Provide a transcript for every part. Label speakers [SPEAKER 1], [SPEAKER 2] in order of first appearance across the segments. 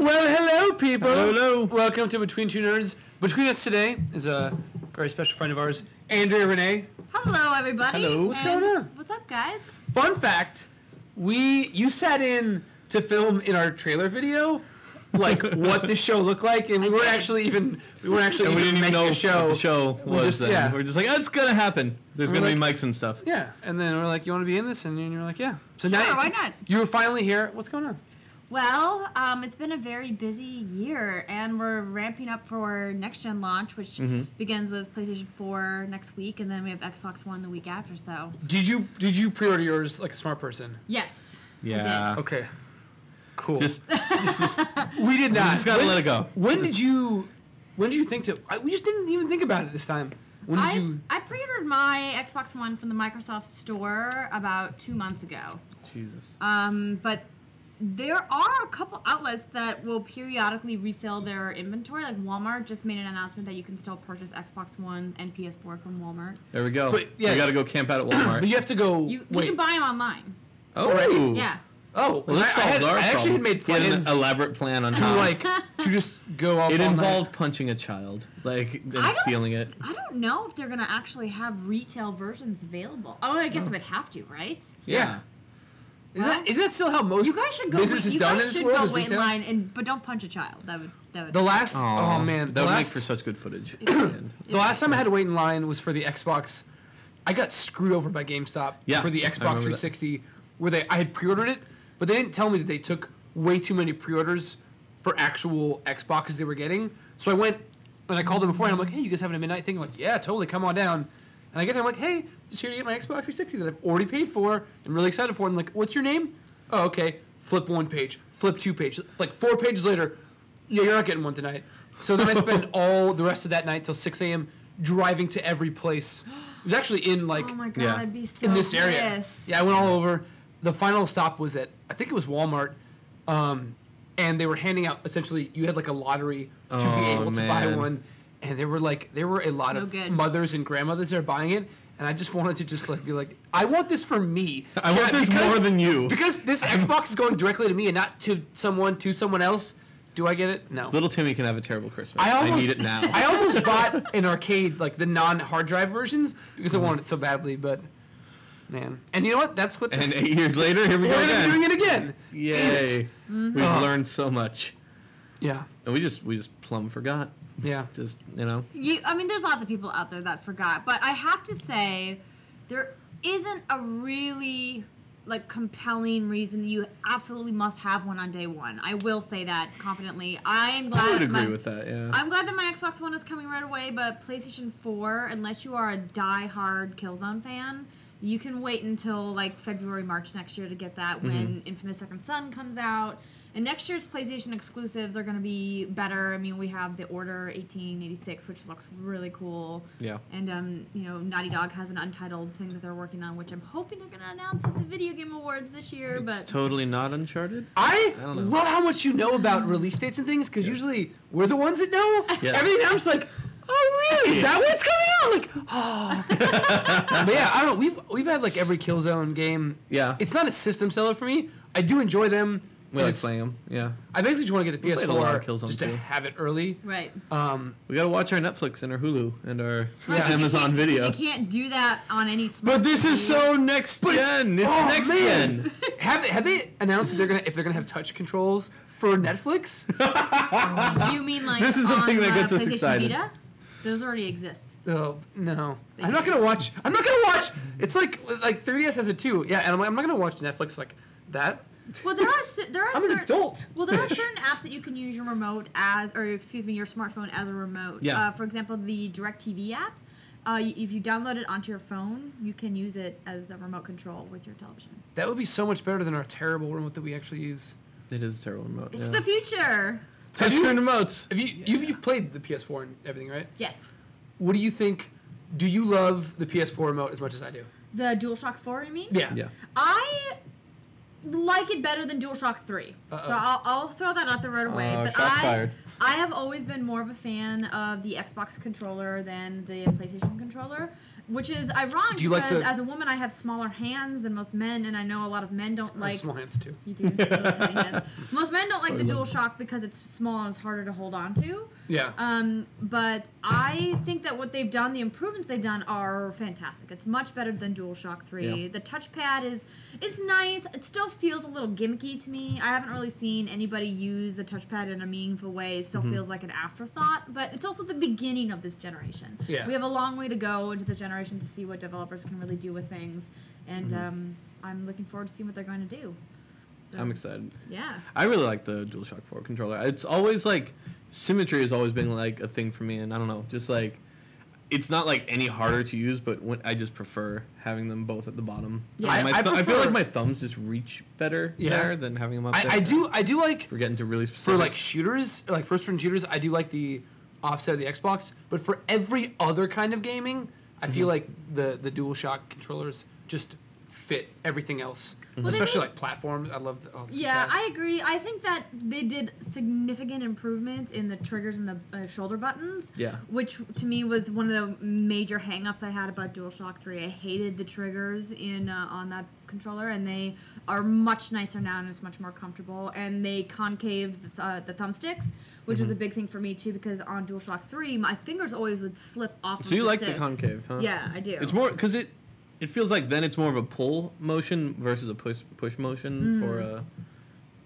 [SPEAKER 1] Well, hello, people.
[SPEAKER 2] Hello, hello.
[SPEAKER 1] Welcome to Between Two Nerds. Between us today is a very special friend of ours, Andrea Rene.
[SPEAKER 3] Hello, everybody.
[SPEAKER 1] Hello, what's
[SPEAKER 3] And
[SPEAKER 1] going on?
[SPEAKER 3] What's up, guys?
[SPEAKER 1] Fun fact: we you sat in to film in our trailer video, like what this show looked like, and we
[SPEAKER 3] I
[SPEAKER 1] weren't
[SPEAKER 3] did.
[SPEAKER 1] actually even we weren't actually
[SPEAKER 2] And we
[SPEAKER 1] even
[SPEAKER 2] didn't even
[SPEAKER 1] making
[SPEAKER 2] know
[SPEAKER 1] a show.
[SPEAKER 2] what the show
[SPEAKER 1] We
[SPEAKER 2] was.
[SPEAKER 1] just-
[SPEAKER 2] then.
[SPEAKER 1] yeah.
[SPEAKER 2] We're just like, oh, it's gonna happen. There's
[SPEAKER 1] We're
[SPEAKER 2] gonna be
[SPEAKER 1] like-
[SPEAKER 2] mics and stuff.
[SPEAKER 1] Yeah, and then we're like, "You want to be in this?" And you're like, "Yeah." So
[SPEAKER 3] Sure,
[SPEAKER 1] now
[SPEAKER 3] why not?
[SPEAKER 1] You're finally here. What's going on?
[SPEAKER 3] Well, um, it's been a very busy year, and we're ramping up for next gen launch, which
[SPEAKER 2] Mhm.
[SPEAKER 3] begins with PlayStation 4 next week, and then we have Xbox One the week after. So,
[SPEAKER 1] Did you did you pre-order yours like a smart person?
[SPEAKER 3] yes. I
[SPEAKER 2] Yeah.
[SPEAKER 1] Okay. Cool.
[SPEAKER 2] Just, just,
[SPEAKER 1] we did
[SPEAKER 2] we
[SPEAKER 1] not.
[SPEAKER 2] just gotta
[SPEAKER 1] When-
[SPEAKER 2] let it go.
[SPEAKER 1] When did you? When did you think to? I, we just didn't even think about it this time. When did
[SPEAKER 3] I,
[SPEAKER 1] you?
[SPEAKER 3] I pre-ordered my Xbox One from the Microsoft Store about two months ago.
[SPEAKER 2] Jesus.
[SPEAKER 3] Um, but there are a couple outlets that will periodically refill their inventory. Like Walmart just made an announcement that you can still purchase Xbox One and PS4 from Walmart.
[SPEAKER 2] There we go.
[SPEAKER 1] But, yeah.
[SPEAKER 2] We gotta go camp out at Walmart.
[SPEAKER 1] But you have to go.
[SPEAKER 3] You, you can buy them online.
[SPEAKER 2] oh.
[SPEAKER 3] Yeah.
[SPEAKER 1] oh,
[SPEAKER 2] Well, this
[SPEAKER 1] I, I, had,
[SPEAKER 2] our
[SPEAKER 1] I actually
[SPEAKER 2] problem.
[SPEAKER 1] had made
[SPEAKER 2] He had an elaborate plan on
[SPEAKER 1] to
[SPEAKER 2] how.
[SPEAKER 1] like to just go off.
[SPEAKER 2] it
[SPEAKER 1] all night.
[SPEAKER 2] involved punching a child, like, and stealing it.
[SPEAKER 3] I don't know if they're gonna actually have retail versions available. Oh, I guess oh. they would have to, right?
[SPEAKER 1] Yeah. Is
[SPEAKER 3] Well,
[SPEAKER 1] that is that still how most
[SPEAKER 3] You guys should go.
[SPEAKER 1] business
[SPEAKER 3] Wait,
[SPEAKER 1] is
[SPEAKER 3] you
[SPEAKER 1] done in
[SPEAKER 3] guys
[SPEAKER 1] this
[SPEAKER 3] should
[SPEAKER 1] world?
[SPEAKER 3] go wait in
[SPEAKER 1] retail?
[SPEAKER 3] line, and but don't punch a child. That would that would.
[SPEAKER 1] The last
[SPEAKER 2] Aw,
[SPEAKER 1] oh man,
[SPEAKER 2] that
[SPEAKER 1] the
[SPEAKER 2] would
[SPEAKER 1] last,
[SPEAKER 2] make for such good footage.
[SPEAKER 1] the last time I had to wait in line was for the Xbox. I got screwed over by GameStop
[SPEAKER 2] Yeah,
[SPEAKER 1] for the
[SPEAKER 2] I
[SPEAKER 1] Xbox
[SPEAKER 2] remember that.
[SPEAKER 1] 360, where they I had pre-ordered it, but they didn't tell me that they took way too many pre-orders for actual Xboxes they were getting. So I went and I called them before, and I'm like, "Hey, you guys having a midnight thing?" I'm like, "Yeah, totally, come on down." And I get there, I'm like, "Hey, just here to get my Xbox 360 that I've already paid for and really excited for." And like, "What's your name?" Oh, okay. Flip one page, flip two pages, like four pages later. Yeah, you're not getting one tonight. So then I spent all the rest of that night till 6 a.m. driving to every place. It was actually in like
[SPEAKER 3] oh my god,
[SPEAKER 2] yeah.
[SPEAKER 3] I'd be so
[SPEAKER 1] in this area.
[SPEAKER 3] pissed.
[SPEAKER 1] Yeah, I went all over. The final stop was at I think it was Walmart, um, and they were handing out essentially you had like a lottery to be
[SPEAKER 2] Oh,
[SPEAKER 1] able to buy one, and there were like there were a lot
[SPEAKER 3] No
[SPEAKER 1] of
[SPEAKER 3] good.
[SPEAKER 1] mothers and grandmothers there buying it, and I just wanted to just like be like I want this for me.
[SPEAKER 2] I want
[SPEAKER 1] Yeah,
[SPEAKER 2] this
[SPEAKER 1] because-
[SPEAKER 2] more than you.
[SPEAKER 1] because this Xbox is going directly to me and not to someone to someone else. Do I get it? No.
[SPEAKER 2] Little Timmy can have a terrible Christmas.
[SPEAKER 1] I
[SPEAKER 2] I, need it now.
[SPEAKER 1] I almost bought an arcade like the non hard drive versions because I mm. wanted it so badly, but man, and you know what? That's what.
[SPEAKER 2] and eight years later, here we
[SPEAKER 1] we're
[SPEAKER 2] go
[SPEAKER 1] gonna be
[SPEAKER 2] again.
[SPEAKER 1] doing it again. Damn it.
[SPEAKER 2] Yay! We've
[SPEAKER 1] Ugh.
[SPEAKER 2] learned so much,
[SPEAKER 1] Yeah,
[SPEAKER 2] and we just we just plumb forgot.
[SPEAKER 1] Yeah.
[SPEAKER 2] Just you know.
[SPEAKER 3] You, I mean, there's lots of people out there that forgot, but I have to say, there isn't a really like compelling reason you absolutely must have one on day one. I will say that confidently. I'm glad.
[SPEAKER 2] I would
[SPEAKER 3] my-
[SPEAKER 2] agree with that. Yeah.
[SPEAKER 3] I'm glad that my Xbox One is coming right away, but PlayStation 4, unless you are a die-hard Killzone fan, you can wait until like February, March next year to get that mm-hmm. when Infamous Second Son comes out. And next year's PlayStation exclusives are going to be better. I mean, we have the Order 1886, which looks really cool.
[SPEAKER 2] yeah.
[SPEAKER 3] And um, you know, Naughty Dog has an untitled thing that they're working on, which I'm hoping they're going to announce at the Video Game Awards this year.
[SPEAKER 2] It's
[SPEAKER 3] but
[SPEAKER 2] totally not Uncharted.
[SPEAKER 1] I,
[SPEAKER 2] I don't know.
[SPEAKER 1] love how much you know about release dates and things because usually we're the ones that know
[SPEAKER 2] Yeah.
[SPEAKER 1] everything. I'm just like, oh really? Is that what's coming out? Like, oh. but yeah, I don't know. We've we've had like every Killzone game.
[SPEAKER 2] Yeah.
[SPEAKER 1] It's not a system seller for me. I do enjoy them.
[SPEAKER 2] We like playing them. Yeah.
[SPEAKER 1] I basically just want to get the
[SPEAKER 2] We played a lot of
[SPEAKER 1] PS4
[SPEAKER 2] Killzone
[SPEAKER 1] just to have it early.
[SPEAKER 3] right.
[SPEAKER 1] Um,
[SPEAKER 2] We gotta watch our Netflix and our Hulu and our
[SPEAKER 1] Yeah.
[SPEAKER 3] You
[SPEAKER 2] Amazon
[SPEAKER 3] can't-
[SPEAKER 2] Video.
[SPEAKER 3] You can't do that on any smart
[SPEAKER 2] But this is
[SPEAKER 3] TV.
[SPEAKER 2] so next
[SPEAKER 1] But it's-
[SPEAKER 2] gen. It's
[SPEAKER 1] oh,
[SPEAKER 2] next
[SPEAKER 1] man.
[SPEAKER 2] gen.
[SPEAKER 1] have they have they announced that they're gonna if they're gonna have touch controls for Netflix?
[SPEAKER 3] You mean like
[SPEAKER 2] This is the
[SPEAKER 3] on
[SPEAKER 2] thing that
[SPEAKER 3] the
[SPEAKER 2] gets us
[SPEAKER 3] PlayStation
[SPEAKER 2] excited.
[SPEAKER 3] Vita? Those already exist.
[SPEAKER 1] Oh no, I'm not gonna watch. I'm not gonna watch. It's like like 3ds has it too. Yeah, and I'm, like, I'm not gonna watch Netflix like that.
[SPEAKER 3] Well, there are there are
[SPEAKER 1] I'm an
[SPEAKER 3] certain
[SPEAKER 1] adult.
[SPEAKER 3] well there are certain apps that you can use your remote as or excuse me your smartphone as a remote.
[SPEAKER 2] Yeah.
[SPEAKER 3] Uh, for example, the DirecTV app. Uh, if you download it onto your phone, you can use it as a remote control with your television.
[SPEAKER 1] That would be so much better than our terrible remote that we actually use.
[SPEAKER 2] It is a terrible remote.
[SPEAKER 3] It's
[SPEAKER 2] yeah.
[SPEAKER 3] the future.
[SPEAKER 1] Have you-
[SPEAKER 2] Touchscreen remotes.
[SPEAKER 1] Have you you've, you've played the PS4 and everything, right?
[SPEAKER 3] Yes.
[SPEAKER 1] What do you think? Do you love the PS4 remote as much as I do?
[SPEAKER 3] The DualShock 4, you mean?
[SPEAKER 1] Yeah.
[SPEAKER 2] Yeah.
[SPEAKER 3] I like it better than DualShock 3.
[SPEAKER 1] Uh-oh.
[SPEAKER 3] So I'll, I'll throw that out there right away.
[SPEAKER 2] Uh,
[SPEAKER 3] but
[SPEAKER 2] shots
[SPEAKER 3] I,
[SPEAKER 2] fired.
[SPEAKER 3] I have always been more of a fan of the Xbox controller than the PlayStation controller. which is ironic
[SPEAKER 1] Do you like
[SPEAKER 3] because
[SPEAKER 1] the-
[SPEAKER 3] as a woman I have smaller hands than most men, and I know a lot of men don't
[SPEAKER 1] I have
[SPEAKER 3] like.
[SPEAKER 1] small hands too.
[SPEAKER 3] You do. little tiny hands. Most men don't like the
[SPEAKER 2] Sorry,
[SPEAKER 3] dual shock because it's small and it's harder to hold on to.
[SPEAKER 1] Yeah.
[SPEAKER 3] Um, but I think that what they've done, the improvements they've done, are fantastic. It's much better than DualShock Three.
[SPEAKER 2] Yeah.
[SPEAKER 3] The touchpad is is nice. It still feels a little gimmicky to me. I haven't really seen anybody use the touchpad in a meaningful way. It still
[SPEAKER 2] Mm-hmm.
[SPEAKER 3] feels like an afterthought. But it's also the beginning of this generation.
[SPEAKER 1] Yeah.
[SPEAKER 3] We have a long way to go into the generation to see what developers can really do with things, and
[SPEAKER 2] Mm-hmm.
[SPEAKER 3] um, I'm looking forward to seeing what they're going to do. So,
[SPEAKER 2] I'm excited.
[SPEAKER 3] Yeah.
[SPEAKER 2] I really like the DualShock 4 controller. It's always like symmetry has always been like a thing for me, and I don't know, just like it's not like any harder to use, but when, I just prefer having them both at the bottom.
[SPEAKER 3] Yeah.
[SPEAKER 1] I- I
[SPEAKER 2] thu- I feel like my thumbs just reach better
[SPEAKER 1] Yeah.
[SPEAKER 2] there than having them up there.
[SPEAKER 1] I, I do I do like
[SPEAKER 2] For getting to really specific.
[SPEAKER 1] for like shooters, like first person shooters, I do like the offset of the Xbox. But for every other kind of gaming, I feel
[SPEAKER 2] Mm-hmm.
[SPEAKER 1] like the the DualShock controllers just fit everything else.
[SPEAKER 3] Well, they
[SPEAKER 1] Especially
[SPEAKER 3] made-
[SPEAKER 1] like platforms. I love the, all the
[SPEAKER 3] Yeah,
[SPEAKER 1] pads.
[SPEAKER 3] I agree. I think that they did significant improvements in the triggers and the uh, shoulder buttons.
[SPEAKER 2] Yeah.
[SPEAKER 3] Which to me was one of the major hangups I had about DualShock 3. I hated the triggers in uh, on that controller, and they are much nicer now and it's much more comfortable. And they concave the, th- uh, the thumbsticks, which
[SPEAKER 2] Mm-hmm.
[SPEAKER 3] was a big thing for me too, because on DualShock 3, my fingers always would slip off.
[SPEAKER 2] So
[SPEAKER 3] of
[SPEAKER 2] you
[SPEAKER 3] the
[SPEAKER 2] like the concave, huh?
[SPEAKER 3] Yeah, I do.
[SPEAKER 2] It's more because it it feels like then it's more of a pull motion versus a push push motion
[SPEAKER 3] Mm.
[SPEAKER 2] for uh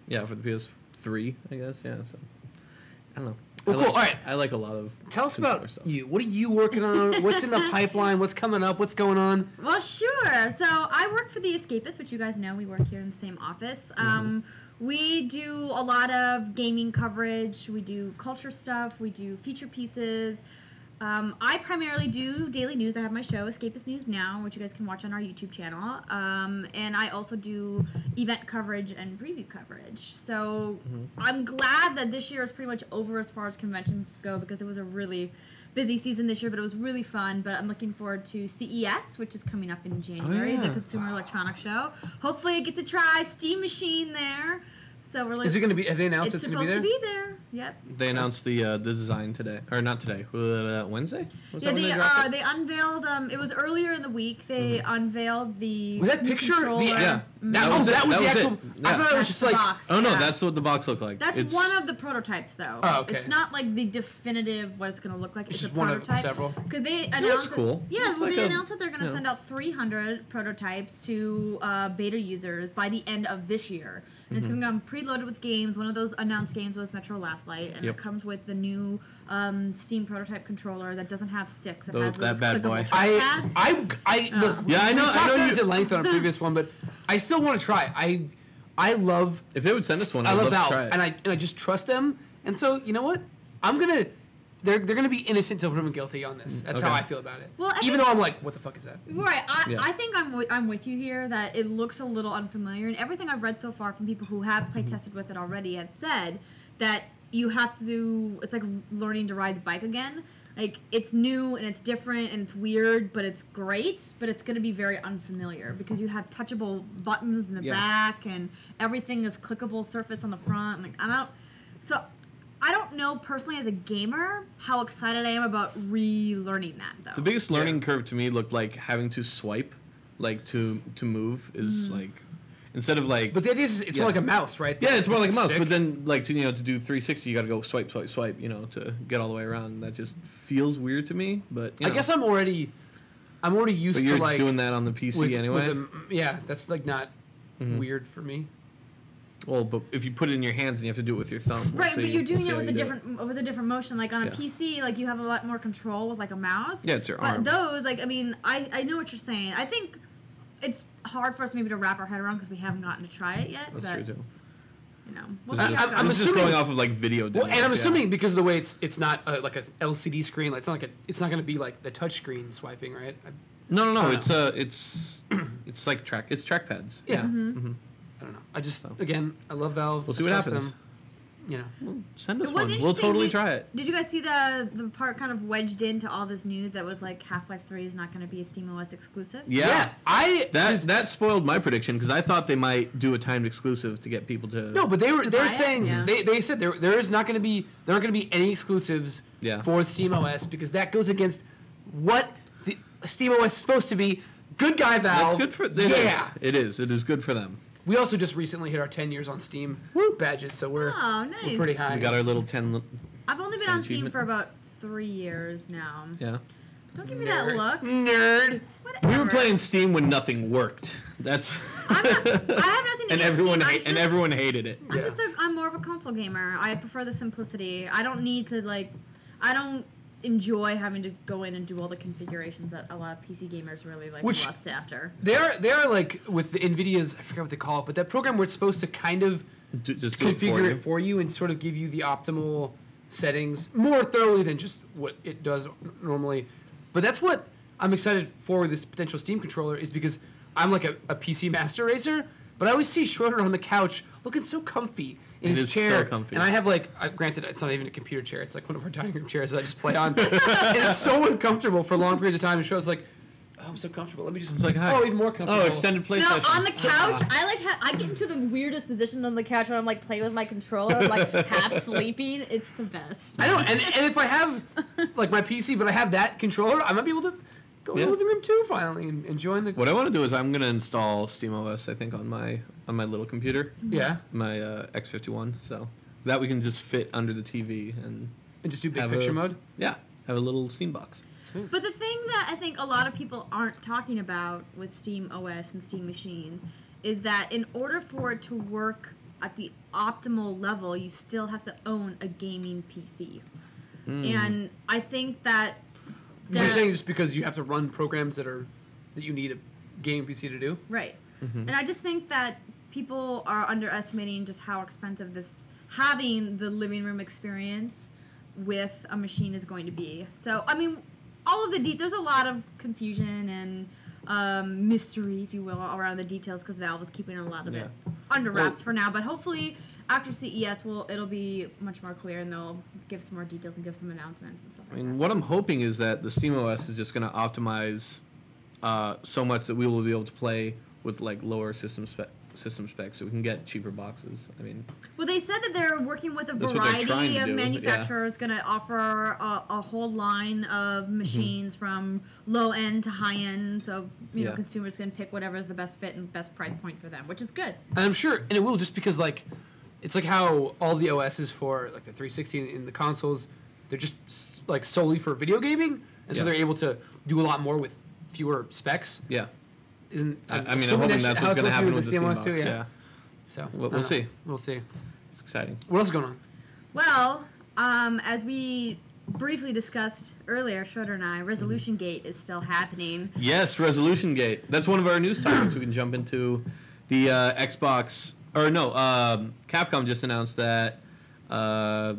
[SPEAKER 2] yeah for the PS3 I guess yeah so I don't know.
[SPEAKER 1] Well,
[SPEAKER 2] I
[SPEAKER 1] cool.
[SPEAKER 2] like-
[SPEAKER 1] All right.
[SPEAKER 2] I like a lot of.
[SPEAKER 1] Tell us about
[SPEAKER 2] stuff.
[SPEAKER 1] you. What are you working on? What's in the pipeline? What's coming up? What's going on?
[SPEAKER 3] Well, sure. So I work for The Escapist, which you guys know. We work here in the same office. Um, we do a lot of gaming coverage. We do culture stuff. We do feature pieces. Um, I primarily do daily news. I have my show, Escapist News Now, which you guys can watch on our YouTube channel. Um, and I also do event coverage and preview coverage. So I'm glad that this year is pretty much over as far as conventions go because it was a really busy season this year, but it was really fun. But I'm looking forward to CES, which is coming up in January, the
[SPEAKER 2] yeah.
[SPEAKER 3] Consumer Electronics Show. Hopefully, I get to try Steam Machine there. So we're like,
[SPEAKER 1] Is it going to be? Have they announced
[SPEAKER 3] it's
[SPEAKER 1] it's,
[SPEAKER 3] supposed
[SPEAKER 1] going to be there?
[SPEAKER 3] to be there. Yep.
[SPEAKER 2] They announced the uh, the design today, or not today? Uh, Wednesday? Was
[SPEAKER 3] Yeah,
[SPEAKER 2] that when
[SPEAKER 3] they
[SPEAKER 2] they
[SPEAKER 3] uh,
[SPEAKER 2] it?
[SPEAKER 3] they unveiled. Um, it was earlier in the week. They unveiled the
[SPEAKER 1] Was that picture? The,
[SPEAKER 3] controller.
[SPEAKER 2] Yeah.
[SPEAKER 1] That,
[SPEAKER 2] That
[SPEAKER 1] oh,
[SPEAKER 2] was it.
[SPEAKER 1] that was
[SPEAKER 2] That
[SPEAKER 1] the
[SPEAKER 2] was it.
[SPEAKER 1] actual. I thought it was just like.
[SPEAKER 3] box,
[SPEAKER 2] Oh no,
[SPEAKER 3] yeah.
[SPEAKER 2] that's what the box looked like.
[SPEAKER 3] That's
[SPEAKER 2] It's-
[SPEAKER 3] one of the prototypes, though.
[SPEAKER 1] Oh, okay.
[SPEAKER 3] It's not like the definitive what it's going to look like.
[SPEAKER 1] It's
[SPEAKER 3] It's,
[SPEAKER 1] just
[SPEAKER 3] a
[SPEAKER 1] one of
[SPEAKER 3] prototype.
[SPEAKER 1] several.
[SPEAKER 3] Because they
[SPEAKER 2] looks
[SPEAKER 3] announced. that-
[SPEAKER 2] cool.
[SPEAKER 3] yeah,
[SPEAKER 2] Looks
[SPEAKER 3] well,
[SPEAKER 2] like
[SPEAKER 3] they
[SPEAKER 2] a-
[SPEAKER 3] announced that they're going to
[SPEAKER 2] you know.
[SPEAKER 3] send out 300 prototypes to uh, beta users by the end of this year. And it's going to come preloaded with games. One of those announced games was Metro Last Light, and
[SPEAKER 2] Yep.
[SPEAKER 3] it comes with the new um, Steam prototype controller that doesn't have sticks. It
[SPEAKER 2] Those-
[SPEAKER 3] has
[SPEAKER 2] that
[SPEAKER 3] those
[SPEAKER 2] bad boy.
[SPEAKER 3] clickable
[SPEAKER 1] I,
[SPEAKER 3] trackpads.
[SPEAKER 1] I, I look.
[SPEAKER 3] Oh.
[SPEAKER 2] Yeah, I know-
[SPEAKER 1] We
[SPEAKER 2] I
[SPEAKER 1] talked
[SPEAKER 2] know
[SPEAKER 1] about
[SPEAKER 2] you-
[SPEAKER 1] this at length on a previous one, but I still want to try. I, I love.
[SPEAKER 2] If they would send us one,
[SPEAKER 1] I
[SPEAKER 2] I'd
[SPEAKER 1] love
[SPEAKER 2] love
[SPEAKER 1] Valve,
[SPEAKER 2] to try it.
[SPEAKER 1] and I and I just trust them. And so you know what? I'm gonna. They're, they're gonna be innocent until proven guilty on this. Mm, That's how I feel about it.
[SPEAKER 3] Well,
[SPEAKER 1] Even though I'm like, what the fuck is that?
[SPEAKER 3] Right. I,
[SPEAKER 2] Yeah.
[SPEAKER 3] I think I'm with, I'm with you here that it looks a little unfamiliar, and everything I've read so far from people who have play mm-hmm. tested with it already have said that you have to do. It's like learning to ride the bike again. Like it's new and it's different and it's weird, but it's great. But it's going to be very unfamiliar because you have touchable buttons in the
[SPEAKER 2] Yeah.
[SPEAKER 3] back and everything is clickable surface on the front. Like I don't. So I don't know personally as a gamer how excited I am about relearning that though.
[SPEAKER 2] The biggest learning
[SPEAKER 1] Yeah.
[SPEAKER 2] curve to me looked like having to swipe, like to to move is
[SPEAKER 3] Mm.
[SPEAKER 2] like instead of like.
[SPEAKER 1] But the idea is, it's
[SPEAKER 2] Yeah.
[SPEAKER 1] more like a mouse, right?
[SPEAKER 2] yeah, it's more like a mouse.
[SPEAKER 1] Stick.
[SPEAKER 2] But then like to you know to do 360, you got to go swipe, swipe, swipe. You know to get all the way around. That just feels weird to me. But you
[SPEAKER 1] I guess I'm already, I'm already used
[SPEAKER 2] But
[SPEAKER 1] to
[SPEAKER 2] you're
[SPEAKER 1] like
[SPEAKER 2] doing that on the PC
[SPEAKER 1] with-
[SPEAKER 2] anyway.
[SPEAKER 1] with a- yeah, that's like not
[SPEAKER 2] Mhm.
[SPEAKER 1] weird for me.
[SPEAKER 2] Well, but if you put it in your hands and you have to do it with your thumb. we'll
[SPEAKER 3] Right, but you're doing
[SPEAKER 2] we'll
[SPEAKER 3] it with a
[SPEAKER 2] you do
[SPEAKER 3] different with a different motion. Like on a
[SPEAKER 2] Yeah.
[SPEAKER 3] PC, like you have a lot more control with like a mouse.
[SPEAKER 2] Yeah, it's your
[SPEAKER 3] but
[SPEAKER 2] arm.
[SPEAKER 3] those, like, I mean, I I know what you're saying. I think it's hard for us maybe to wrap our head around because we haven't gotten to try it yet.
[SPEAKER 2] That's
[SPEAKER 3] but
[SPEAKER 2] true too.
[SPEAKER 3] you know, we'll
[SPEAKER 2] This
[SPEAKER 3] see
[SPEAKER 2] is,
[SPEAKER 1] I'm- I'm
[SPEAKER 2] this
[SPEAKER 3] goes.
[SPEAKER 2] just
[SPEAKER 1] assuming-
[SPEAKER 2] going off of like video.
[SPEAKER 1] Well, and I'm
[SPEAKER 2] yeah.
[SPEAKER 1] assuming because of the way it's it's not a, like a LCD screen. Like it's not like a it's not going to be like the touch screen swiping, right? I,
[SPEAKER 2] No, no, no.
[SPEAKER 1] I
[SPEAKER 2] It's uh, it's it's like track. It's trackpads.
[SPEAKER 1] yeah,
[SPEAKER 2] hmm
[SPEAKER 1] I don't know. I just
[SPEAKER 2] So.
[SPEAKER 1] again, I love Valve.
[SPEAKER 2] We'll see
[SPEAKER 1] I
[SPEAKER 2] what happens.
[SPEAKER 1] Them. You know,
[SPEAKER 2] Send us
[SPEAKER 3] It was
[SPEAKER 2] one. We'll totally
[SPEAKER 3] did-
[SPEAKER 2] try it.
[SPEAKER 3] Did you guys see the the part kind of wedged into all this news that was like Half Life Three is not going to be a SteamOS exclusive?
[SPEAKER 2] Yeah.
[SPEAKER 1] I
[SPEAKER 2] That
[SPEAKER 1] just-
[SPEAKER 2] that spoiled my prediction because I thought they might do a timed exclusive to get people to.
[SPEAKER 1] no, but they were they're
[SPEAKER 3] buy it?
[SPEAKER 1] saying
[SPEAKER 3] Yeah.
[SPEAKER 1] they, they said there there is not going to be there aren't going to be any exclusives
[SPEAKER 2] Yeah.
[SPEAKER 1] for SteamOS because that goes against what the SteamOS is supposed to be. Good guy Valve.
[SPEAKER 2] That's good for it is.
[SPEAKER 1] yeah.
[SPEAKER 2] It is. It is good for them.
[SPEAKER 1] We also just recently hit our 10 years on Steam badges, so we're,
[SPEAKER 3] Oh,
[SPEAKER 1] we're pretty high.
[SPEAKER 2] We got our little ten. li-
[SPEAKER 3] I've only been on Steam
[SPEAKER 2] achievement.
[SPEAKER 3] for about three years now.
[SPEAKER 2] Yeah.
[SPEAKER 3] Don't give me that look.
[SPEAKER 1] Nerd.
[SPEAKER 3] Whatever.
[SPEAKER 2] We were playing Steam when nothing worked. That's.
[SPEAKER 3] I'm not, I have nothing
[SPEAKER 2] and everyone
[SPEAKER 3] Steam.
[SPEAKER 2] ha-
[SPEAKER 3] I'm
[SPEAKER 2] and
[SPEAKER 3] just-
[SPEAKER 2] everyone hated it.
[SPEAKER 3] I'm
[SPEAKER 1] Yeah.
[SPEAKER 3] just a, I'm more of a console gamer. I prefer the simplicity. I don't need to like, I don't enjoy having to go in and do all the configurations that a lot of PC gamers really like
[SPEAKER 1] Which-
[SPEAKER 3] lust after.
[SPEAKER 1] They are, they are like with the NVIDIA's, I forget what they call it, but that program where it's supposed to kind of
[SPEAKER 2] D- just do it for
[SPEAKER 1] configure it for you and sort of give you the optimal settings more thoroughly than just what it does normally. But that's what I'm excited for this potential Steam controller is because I'm like a, a PC master racer, but I always see Schroeder on the couch looking so comfy in
[SPEAKER 2] It
[SPEAKER 1] his
[SPEAKER 2] is so
[SPEAKER 1] chair.
[SPEAKER 2] comfy.
[SPEAKER 1] And I have like, uh, granted, it's not even a computer chair; it's like one of our dining room chairs that I just play on, and it's so uncomfortable for long periods of time. And Schroeder's like, oh, "I'm so comfortable. Let me just
[SPEAKER 2] It's like, hi.
[SPEAKER 1] oh, even more comfortable."
[SPEAKER 2] Oh, extended play
[SPEAKER 3] No,
[SPEAKER 2] sessions.
[SPEAKER 3] on the couch, I like ha- I get into the weirdest position on the couch when I'm like playing with my controller, I'm, like half sleeping. It's the best.
[SPEAKER 1] I know, and, and if I have like my PC, but I have that controller, I might be able to go in
[SPEAKER 2] Yeah.
[SPEAKER 1] the living room too finally and, and join the.
[SPEAKER 2] What I want to do is I'm gonna install SteamOS. I think on my on my little computer,
[SPEAKER 1] Yeah,
[SPEAKER 2] my uh, X51. So that we can just fit under the TV and
[SPEAKER 1] and just do big picture
[SPEAKER 2] a-
[SPEAKER 1] mode.
[SPEAKER 2] yeah, have a little Steam box.
[SPEAKER 3] But the thing that I think a lot of people aren't talking about with Steam OS and Steam machines is that in order for it to work at the optimal level, you still have to own a gaming PC.
[SPEAKER 2] Mm.
[SPEAKER 3] And I think that
[SPEAKER 1] You're saying just because you have to run programs that are that you need a game PC to do.
[SPEAKER 3] Right.
[SPEAKER 2] Mm-hmm.
[SPEAKER 3] And I just think that people are underestimating just how expensive this having the living room experience with a machine is going to be. So, I mean, all of the de- there's a lot of confusion and um, mystery, if you will, around the details because Valve is keeping a lot of it
[SPEAKER 2] Yeah.
[SPEAKER 3] under
[SPEAKER 2] Well-
[SPEAKER 3] wraps for now. But hopefully, after CES, will it'll be much more clear and they'll give some more details and give some announcements and stuff
[SPEAKER 2] I
[SPEAKER 3] like
[SPEAKER 2] mean,
[SPEAKER 3] that.
[SPEAKER 2] what I'm hoping is that the SteamOS is just gonna optimize uh, so much that we will be able to play with like lower system spec system specs, so we can get cheaper boxes. I mean,
[SPEAKER 3] Well, they said that they're working with a
[SPEAKER 2] That's what they're trying
[SPEAKER 3] variety
[SPEAKER 2] to
[SPEAKER 3] of
[SPEAKER 2] do, yeah.
[SPEAKER 3] manufacturers, going to offer a, a whole line of
[SPEAKER 2] Mm-hmm.
[SPEAKER 3] machines from low end to high end. So you know,
[SPEAKER 2] Yeah.
[SPEAKER 3] consumers can pick whatever is the best fit and best price point for them, which is good.
[SPEAKER 1] And I'm sure, and it will just because like, it's like how all the OSs for like the 360 in the consoles, they're just s- like solely for video gaming, and so
[SPEAKER 2] Yeah.
[SPEAKER 1] they're able to do a lot more with fewer specs.
[SPEAKER 2] yeah.
[SPEAKER 1] Isn't
[SPEAKER 2] I, I mean, I'm
[SPEAKER 1] assuming
[SPEAKER 2] hoping
[SPEAKER 1] that's
[SPEAKER 2] that's
[SPEAKER 1] how
[SPEAKER 2] what's gonna
[SPEAKER 1] supposed
[SPEAKER 2] happen with the Steam
[SPEAKER 1] CMOS
[SPEAKER 2] box.
[SPEAKER 1] too,
[SPEAKER 2] yeah.
[SPEAKER 1] yeah. So
[SPEAKER 2] We'll-
[SPEAKER 1] I
[SPEAKER 2] we'll
[SPEAKER 1] know.
[SPEAKER 2] see.
[SPEAKER 1] We'll see.
[SPEAKER 2] it's exciting.
[SPEAKER 1] What else is going on?
[SPEAKER 3] Well, um, as we briefly discussed earlier, Schroeder and I,
[SPEAKER 2] Mm-hmm.
[SPEAKER 3] Resolution Gate is still happening.
[SPEAKER 2] Yes, Resolution Gate. That's one of our news topics. we can jump into the uh, Xbox or no, um, Capcom just announced that. Uh,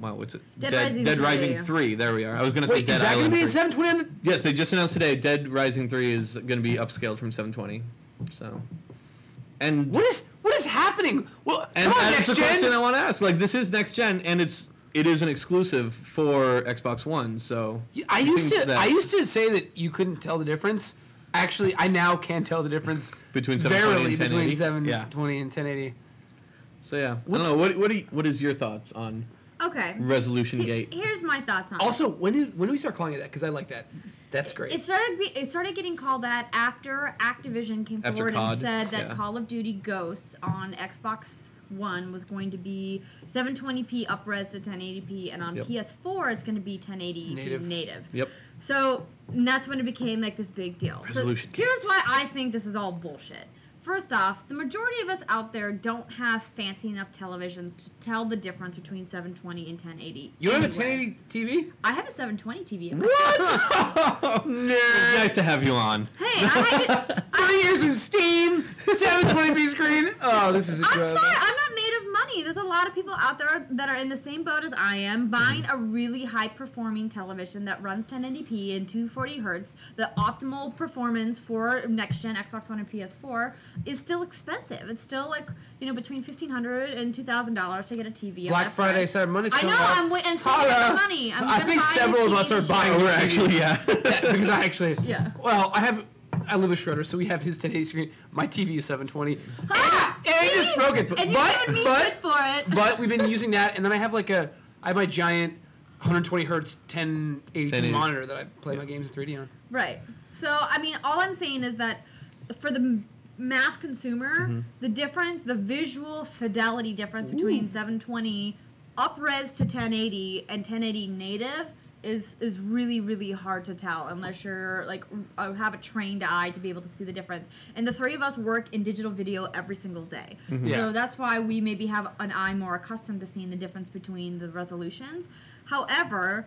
[SPEAKER 2] wow, what's it?
[SPEAKER 3] Dead Rising
[SPEAKER 2] Dead
[SPEAKER 3] 3.
[SPEAKER 2] Rising Three. There we are. I was gonna say
[SPEAKER 1] Wait,
[SPEAKER 2] Dead
[SPEAKER 1] is that going
[SPEAKER 2] Island.
[SPEAKER 1] to be in 720 on the?
[SPEAKER 2] Yes, they just announced today. Dead Rising Three is going to be upscaled from 720. So, and
[SPEAKER 1] What is what is happening? Well,
[SPEAKER 2] and
[SPEAKER 1] come on,
[SPEAKER 2] that's
[SPEAKER 1] next
[SPEAKER 2] the question I want to ask. Like, this is next gen, and it's it is an exclusive for Xbox One. So
[SPEAKER 1] I used to
[SPEAKER 2] that-
[SPEAKER 1] I used to say that you couldn't tell the difference. Actually, I now can tell the difference
[SPEAKER 2] between 720
[SPEAKER 1] verily
[SPEAKER 2] and
[SPEAKER 1] between
[SPEAKER 2] 1080.
[SPEAKER 1] 720 and 1080.
[SPEAKER 2] So yeah, I
[SPEAKER 1] What's-
[SPEAKER 2] don't know. What what, do you, what is your thoughts on
[SPEAKER 3] Okay.
[SPEAKER 2] Resolution
[SPEAKER 3] He-
[SPEAKER 2] Gate?
[SPEAKER 3] Here's my thoughts on it.
[SPEAKER 1] Also, when did when do we start calling it that? Because I like that. That's great.
[SPEAKER 3] It started. Be, it started getting called that after Activision came
[SPEAKER 2] After
[SPEAKER 3] forward
[SPEAKER 2] COD,
[SPEAKER 3] and said that
[SPEAKER 2] yeah.
[SPEAKER 3] Call of Duty Ghosts on Xbox One was going to be 720p upres to 1080p, and on
[SPEAKER 2] Yep.
[SPEAKER 3] PS4 it's going to be 1080p
[SPEAKER 1] Native.
[SPEAKER 3] native.
[SPEAKER 2] Yep.
[SPEAKER 3] So and that's when it became like this big deal.
[SPEAKER 2] Resolution
[SPEAKER 3] so here's why I think this is all bullshit. First off, the majority of us out there don't have fancy enough televisions to tell the difference between 720 and 1080.
[SPEAKER 1] you have a 1080 TV?
[SPEAKER 3] I have a 720 TV.
[SPEAKER 2] What? Nice to have you on.
[SPEAKER 3] Hey, I had it.
[SPEAKER 1] Three years in Steam, 720p screen. Oh, this is
[SPEAKER 3] I'm sorry, I'm not made of money. There's a lot of people out there that are in the same boat as I am, buying a really high performing television that runs 1080p and 240 hertz. The optimal performance for next gen Xbox One and PS4 is still expensive. It's still like you know between fifteen hundred and two thousand dollars to get a TV.
[SPEAKER 1] Black
[SPEAKER 3] that
[SPEAKER 1] Friday,
[SPEAKER 3] price.
[SPEAKER 1] Cyber Monday's
[SPEAKER 3] I
[SPEAKER 1] coming
[SPEAKER 3] know.
[SPEAKER 1] up.
[SPEAKER 3] I'm waiting. I'm saving
[SPEAKER 1] Holla.
[SPEAKER 3] up money. I'm
[SPEAKER 1] I think several of us are buying
[SPEAKER 3] year.
[SPEAKER 2] Oh, we're actually yeah.
[SPEAKER 1] Yeah, because I actually.
[SPEAKER 3] Yeah.
[SPEAKER 1] Well, I have. I live with Schroeder, so we have his 1080 screen. My TV is 720. And it just
[SPEAKER 3] see?
[SPEAKER 1] broke it.
[SPEAKER 3] And you're
[SPEAKER 1] But-
[SPEAKER 3] giving me
[SPEAKER 1] but-
[SPEAKER 3] for it.
[SPEAKER 1] But we've been using that, and then I have like a. I have my giant 120 hertz 1080p
[SPEAKER 2] 1080.
[SPEAKER 1] monitor that I play my games in 3D on.
[SPEAKER 3] right. So I mean, all I'm saying is that for the mass consumer,
[SPEAKER 2] Mm-hmm.
[SPEAKER 3] the difference, the visual fidelity difference between 720 upres to 1080 and 1080 native is is really really hard to tell unless you're like uh, have a trained eye to be able to see the difference. And the three of us work in digital video every single day,
[SPEAKER 1] Yeah.
[SPEAKER 3] so that's why we maybe have an eye more accustomed to seeing the difference between the resolutions. However,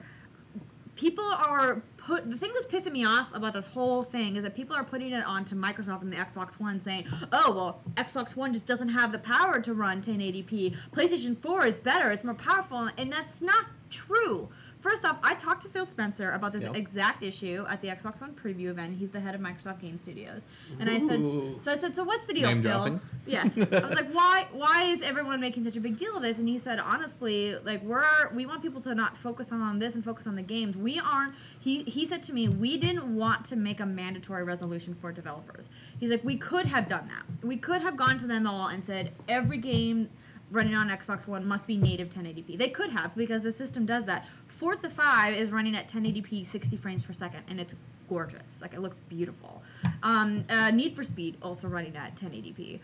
[SPEAKER 3] people are put the thing that's pissing me off about this whole thing is that people are putting it onto Microsoft and the Xbox One saying, "Oh, well, Xbox One just doesn't have the power to run 1080p. PlayStation 4 is better. It's more powerful." And that's not true. First off, I talked to Phil Spencer about this
[SPEAKER 2] Yep.
[SPEAKER 3] exact issue at the Xbox One preview event. He's the head of Microsoft Game Studios. And I said so I said, "So what's the deal,
[SPEAKER 2] Name
[SPEAKER 3] Phil?"
[SPEAKER 2] dropping.
[SPEAKER 3] Yes. I was like, "Why why is everyone making such a big deal of this?" And he said, "Honestly, like we're we want people to not focus on this and focus on the games. We aren't he he said to me, "We didn't want to make a mandatory resolution for developers." He's like, "We could have done that. We could have gone to them all and said every game running on Xbox One must be native 1080p. They could have because the system does that. Forza 5 is running at 1080p 60 frames per second and it's gorgeous. Like it looks beautiful. Um, uh, Need for Speed also running at 1080p.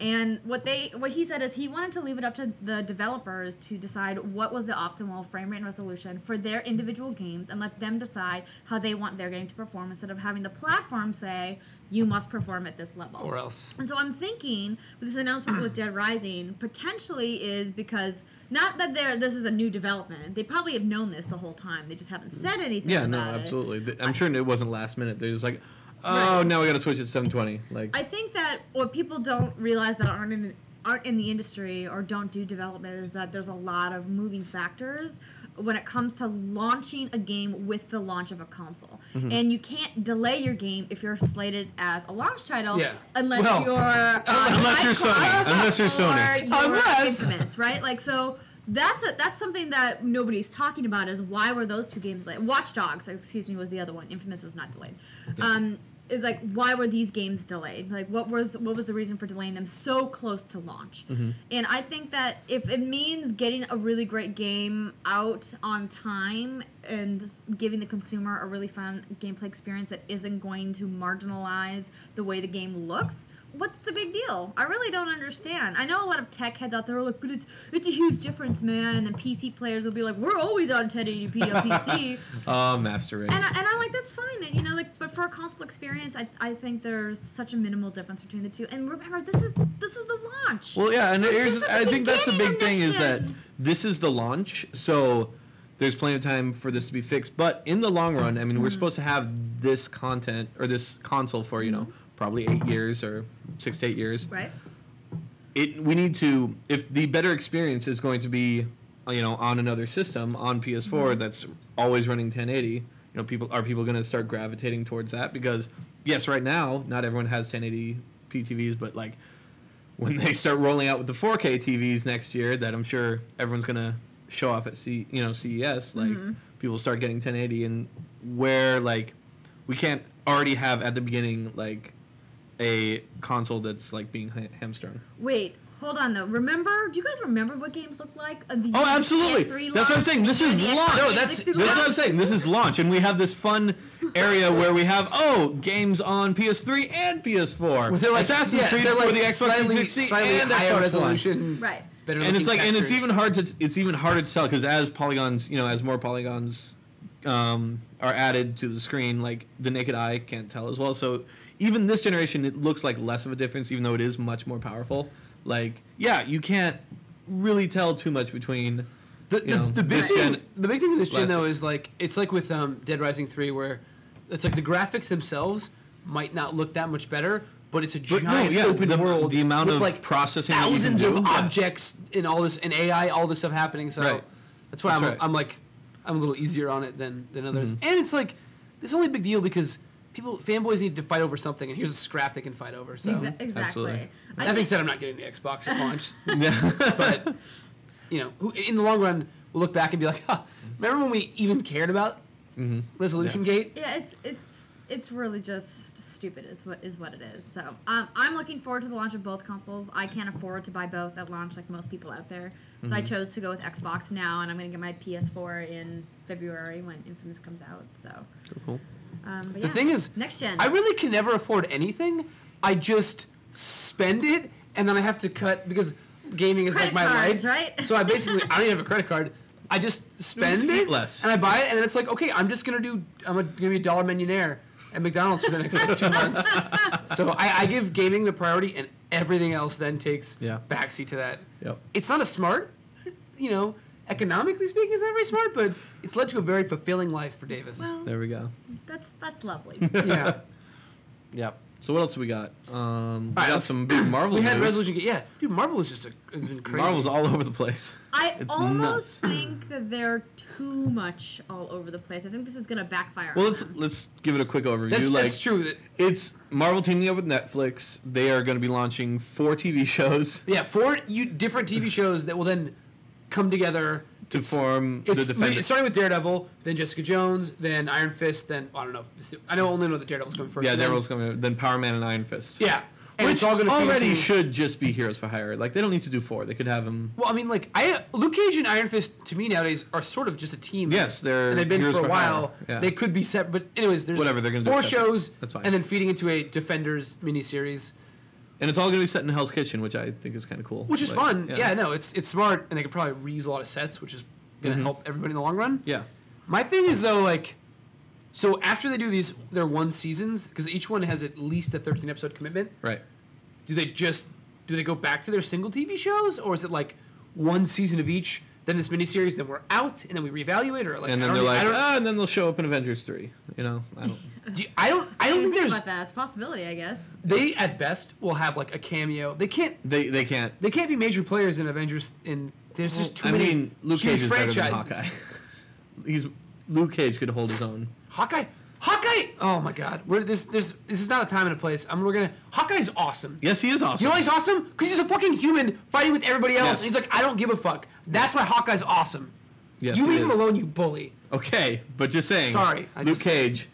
[SPEAKER 3] And what they what he said is he wanted to leave it up to the developers to decide what was the optimal frame rate and resolution for their individual games and let them decide how they want their game to perform instead of having the platform say you must perform at this level.
[SPEAKER 1] Or else.
[SPEAKER 3] And so I'm thinking with this announcement with Dead Rising potentially is because not that they're this is a new development. They probably have known this the whole time. They just haven't said anything
[SPEAKER 2] Yeah, no,
[SPEAKER 3] about it.
[SPEAKER 2] absolutely. Th- I'm sure it wasn't last minute. They're just like, oh,
[SPEAKER 3] Right.
[SPEAKER 2] now we got to switch it to 720. Like,
[SPEAKER 3] I think that what people don't realize that aren't in aren't in the industry or don't do development is that there's a lot of moving factors when it comes to launching a game with the launch of a console.
[SPEAKER 2] Mm-hmm.
[SPEAKER 3] And you can't delay your game if you're slated as a launch title
[SPEAKER 1] Yeah.
[SPEAKER 3] unless
[SPEAKER 1] Well,
[SPEAKER 3] you're uh,
[SPEAKER 2] unless you're Sony. Unless you're Sony.
[SPEAKER 3] you're
[SPEAKER 1] Unless-
[SPEAKER 3] Infamous, right? Like so that's a, that's something that nobody's talking about is why were those two games delayed? Watch Dogs, excuse me, was the other one. Infamous was not delayed. Um, is like why were these games delayed? Like what was what was the reason for delaying them so close to launch? Mm-hmm. And I think that if it means getting a really great game out on time and giving the consumer a really fun gameplay experience that isn't going to marginalize the way the game looks, what's the big deal? I really don't understand. I know a lot of tech heads out there are like, but it's it's a huge difference, man. And then PC players will be like, we're always on 1080p on PC.
[SPEAKER 2] oh, Master Race.
[SPEAKER 3] And, I, and I'm like, that's fine, you know, like, but for a console experience, I, I think there's such a minimal difference between the two. And remember, this is this is the launch.
[SPEAKER 2] Well, yeah, and here's, I think that's the big thing is that this is the launch, so there's plenty of time for this to be fixed. But in the long run, I mean,
[SPEAKER 3] Mm-hmm.
[SPEAKER 2] we're supposed to have this content or this console for you know probably eight years or six to eight years.
[SPEAKER 3] right?
[SPEAKER 2] It we need to if the better experience is going to be uh, you know on another system on PS4
[SPEAKER 3] Mm-hmm.
[SPEAKER 2] that's always running 1080. You know, people are people going to start gravitating towards that because yes, right now not everyone has 1080p TVs, but like when they start rolling out with the 4K TVs next year, that I'm sure everyone's gonna show off at C, you know, CES. Like
[SPEAKER 3] Mm-hmm.
[SPEAKER 2] people start getting 1080, and where like we can't already have at the beginning like a console that's like being ha- hamstrung.
[SPEAKER 3] Wait, hold on though. Remember? Do you guys remember what games looked like? Uh, the
[SPEAKER 2] Oh, absolutely.
[SPEAKER 3] PS3
[SPEAKER 2] That's what I'm saying. This is launch. No,
[SPEAKER 1] that's-
[SPEAKER 3] 360
[SPEAKER 2] That's what I'm saying. This is launch, and we have this fun area where we have oh games on PS3 and PS4.
[SPEAKER 1] With their, like,
[SPEAKER 2] Assassin's
[SPEAKER 1] yeah,
[SPEAKER 2] Creed
[SPEAKER 1] they're,
[SPEAKER 2] for
[SPEAKER 1] like,
[SPEAKER 2] the Xbox
[SPEAKER 1] slightly,
[SPEAKER 2] 360
[SPEAKER 1] slightly
[SPEAKER 2] and
[SPEAKER 1] higher
[SPEAKER 2] Xbox One.
[SPEAKER 1] resolution.
[SPEAKER 3] Right.
[SPEAKER 1] Better
[SPEAKER 2] and it's like
[SPEAKER 1] looking
[SPEAKER 2] and it's even hard to it's even harder to tell because as polygons you know as more polygons um, are added to the screen like the naked eye can't tell as well so even this generation it looks like less of a difference even though it is much more powerful like yeah you can't really tell too much between
[SPEAKER 1] The, the,
[SPEAKER 2] know,
[SPEAKER 1] the big thing,
[SPEAKER 2] gen-
[SPEAKER 1] the big thing in this gen though is like it's like with um, Dead Rising three where it's like the graphics themselves might not look that much better, but it's a
[SPEAKER 2] But no,
[SPEAKER 1] giant
[SPEAKER 2] yeah,
[SPEAKER 1] open
[SPEAKER 2] the-
[SPEAKER 1] world.
[SPEAKER 2] the amount
[SPEAKER 1] with,
[SPEAKER 2] of
[SPEAKER 1] like
[SPEAKER 2] processing
[SPEAKER 1] thousands of objects and all this and AI, all this stuff happening. So
[SPEAKER 2] Right.
[SPEAKER 1] that's why
[SPEAKER 2] That's
[SPEAKER 1] I'm
[SPEAKER 2] right.
[SPEAKER 1] I'm like I'm a little easier on it than than others.
[SPEAKER 2] Mm-hmm.
[SPEAKER 1] And it's like this only a big deal because people fanboys need to fight over something, and here's a scrap they can fight over. So
[SPEAKER 3] Exa- exactly.
[SPEAKER 2] Absolutely.
[SPEAKER 3] I
[SPEAKER 1] that being said, I'm not getting the Xbox at launch
[SPEAKER 2] yeah
[SPEAKER 1] but you know, who, in the long run, we'll look back and be like, huh, remember when we even cared about
[SPEAKER 2] Mhm.
[SPEAKER 1] resolution gate?
[SPEAKER 3] Yeah, it's it's it's really just stupid is what is what it is. So um, I'm looking forward to the launch of both consoles. I can't afford to buy both at launch like most people out there, so
[SPEAKER 2] Mm-hmm.
[SPEAKER 3] I chose to go with Xbox now, and I'm gonna get my PS4 in February when Infamous comes out. So
[SPEAKER 2] cool
[SPEAKER 3] Um, but
[SPEAKER 1] The
[SPEAKER 3] yeah.
[SPEAKER 1] thing is,
[SPEAKER 3] next gen.
[SPEAKER 1] I really can never afford anything. I just spend it, and then I have to cut because gaming is
[SPEAKER 3] Credit
[SPEAKER 1] like my
[SPEAKER 3] cards,
[SPEAKER 1] life.
[SPEAKER 3] right?
[SPEAKER 1] So I basically I don't even have a credit card. I just spend
[SPEAKER 2] just
[SPEAKER 1] it
[SPEAKER 2] less.
[SPEAKER 1] and I buy it, and then it's like, okay, I'm just gonna do. I'm gonna be a dollar millionaire at McDonald's for the next like two months. So I, I give gaming the priority, and everything else then takes
[SPEAKER 2] Yeah.
[SPEAKER 1] backseat to that.
[SPEAKER 2] Yep.
[SPEAKER 1] It's not a smart, you know, economically speaking, it's not very smart, but it's led to a very fulfilling life for Davis.
[SPEAKER 3] well,
[SPEAKER 2] There we go.
[SPEAKER 3] that's that's lovely.
[SPEAKER 1] yeah.
[SPEAKER 2] Yep. So what else we got? Um, we
[SPEAKER 1] right,
[SPEAKER 2] got
[SPEAKER 1] let's-
[SPEAKER 2] some big Marvel
[SPEAKER 1] We had
[SPEAKER 2] news.
[SPEAKER 1] resolution. Yeah, dude, Marvel is just a, has been crazy.
[SPEAKER 2] Marvel's all over the place.
[SPEAKER 3] I
[SPEAKER 2] It's
[SPEAKER 3] almost think that they're too much all over the place. I think this is gonna backfire.
[SPEAKER 2] Well,
[SPEAKER 3] on
[SPEAKER 2] let's
[SPEAKER 3] them.
[SPEAKER 2] let's give it a quick overview.
[SPEAKER 1] That's,
[SPEAKER 2] like
[SPEAKER 1] that's true. That,
[SPEAKER 2] it's Marvel teaming up with Netflix. They are going to be launching four TV shows
[SPEAKER 1] yeah, four you different TV shows that will then come together.
[SPEAKER 2] to
[SPEAKER 1] It's-
[SPEAKER 2] form
[SPEAKER 1] It's
[SPEAKER 2] the Defenders.
[SPEAKER 1] starting with Daredevil, then Jessica Jones, then Iron Fist, then I don't know. If this, I know only know that Daredevil's coming first.
[SPEAKER 2] yeah, Daredevil's coming. Then Power Man and Iron Fist.
[SPEAKER 1] Yeah, and
[SPEAKER 2] Which
[SPEAKER 1] it's all to
[SPEAKER 2] already should just be Heroes for Hire. Like they don't need to do four. They could have them.
[SPEAKER 1] Well, I mean, like I Luke Cage and Iron Fist to me nowadays are sort of just a team.
[SPEAKER 2] Yes, they're
[SPEAKER 1] and they've been for a while.
[SPEAKER 2] Yeah.
[SPEAKER 1] They could be separate, but anyways, there's
[SPEAKER 2] Whatever, they're gonna
[SPEAKER 1] four
[SPEAKER 2] separate.
[SPEAKER 1] shows,
[SPEAKER 2] That's fine.
[SPEAKER 1] and then feeding into a Defenders miniseries.
[SPEAKER 2] And it's all going to be set in Hell's Kitchen, which I think is kind of cool.
[SPEAKER 1] which is fun. Yeah. no, it's it's smart, and they could probably reuse a lot of sets, which is gonna
[SPEAKER 2] Mhm.
[SPEAKER 1] help everybody in the long run.
[SPEAKER 2] Yeah.
[SPEAKER 1] My thing is though, like, so after they do these, their one seasons, because each one has at least a thirteen episode commitment.
[SPEAKER 2] Right.
[SPEAKER 1] Do they just do they go back to their single TV shows, or is it like one season of each, then this miniseries, then we're out, and then we reevaluate, or like
[SPEAKER 2] and
[SPEAKER 1] I
[SPEAKER 2] then
[SPEAKER 1] don't
[SPEAKER 2] they're
[SPEAKER 1] I
[SPEAKER 2] like, ah, and then they'll show up in Avengers three. You know, I don't.
[SPEAKER 1] Do you- I don't, I don't think
[SPEAKER 3] think
[SPEAKER 1] there's
[SPEAKER 3] about that. It's a possibility, I guess.
[SPEAKER 1] they at best will have like a cameo. They can't
[SPEAKER 2] They they can't.
[SPEAKER 1] they can't be major players in Avengers. In there's just too
[SPEAKER 2] I
[SPEAKER 1] many
[SPEAKER 2] mean, Luke
[SPEAKER 1] huge
[SPEAKER 2] Cage is better than Hawkeye. He's Luke Cage could hold his own.
[SPEAKER 1] Hawkeye, Hawkeye. Oh my God, we're, this this this is not a time and a place. I'm we're gonna. Hawkeye's awesome.
[SPEAKER 2] Yes, he is awesome.
[SPEAKER 1] You know why he's awesome? Because he's a fucking human fighting with everybody else.
[SPEAKER 2] Yes.
[SPEAKER 1] And he's like, I don't give a fuck. That's why Hawkeye's awesome.
[SPEAKER 2] yes,
[SPEAKER 1] you
[SPEAKER 2] he
[SPEAKER 1] leave him alone, you bully.
[SPEAKER 2] Okay, but just saying.
[SPEAKER 1] Sorry, I
[SPEAKER 2] Luke
[SPEAKER 1] just-
[SPEAKER 2] Cage,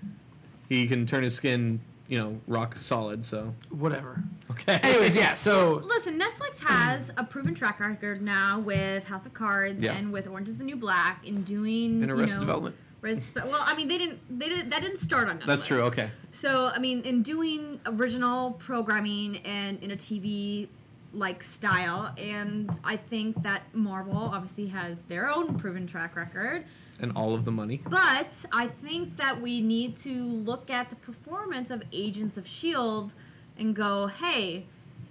[SPEAKER 2] he can turn his skin, you know, rock solid. So
[SPEAKER 1] Whatever.
[SPEAKER 2] okay.
[SPEAKER 1] Anyways, yeah. So
[SPEAKER 3] Listen, Netflix has a proven track record now with House of Cards
[SPEAKER 2] Yeah.
[SPEAKER 3] and with Orange Is the New Black in doing
[SPEAKER 2] And
[SPEAKER 3] you
[SPEAKER 2] Arrested
[SPEAKER 3] know,
[SPEAKER 2] Development.
[SPEAKER 3] Respe- well, I mean, they didn't. They didn't. That didn't start on Netflix.
[SPEAKER 2] That's true. Okay.
[SPEAKER 3] So, I mean, in doing original programming and in a TV like style, and I think that Marvel obviously has their own proven track record.
[SPEAKER 2] And all of the money.
[SPEAKER 3] But I think that we need to look at the performance of Agents of S.H.I.E.L.D. And go, hey,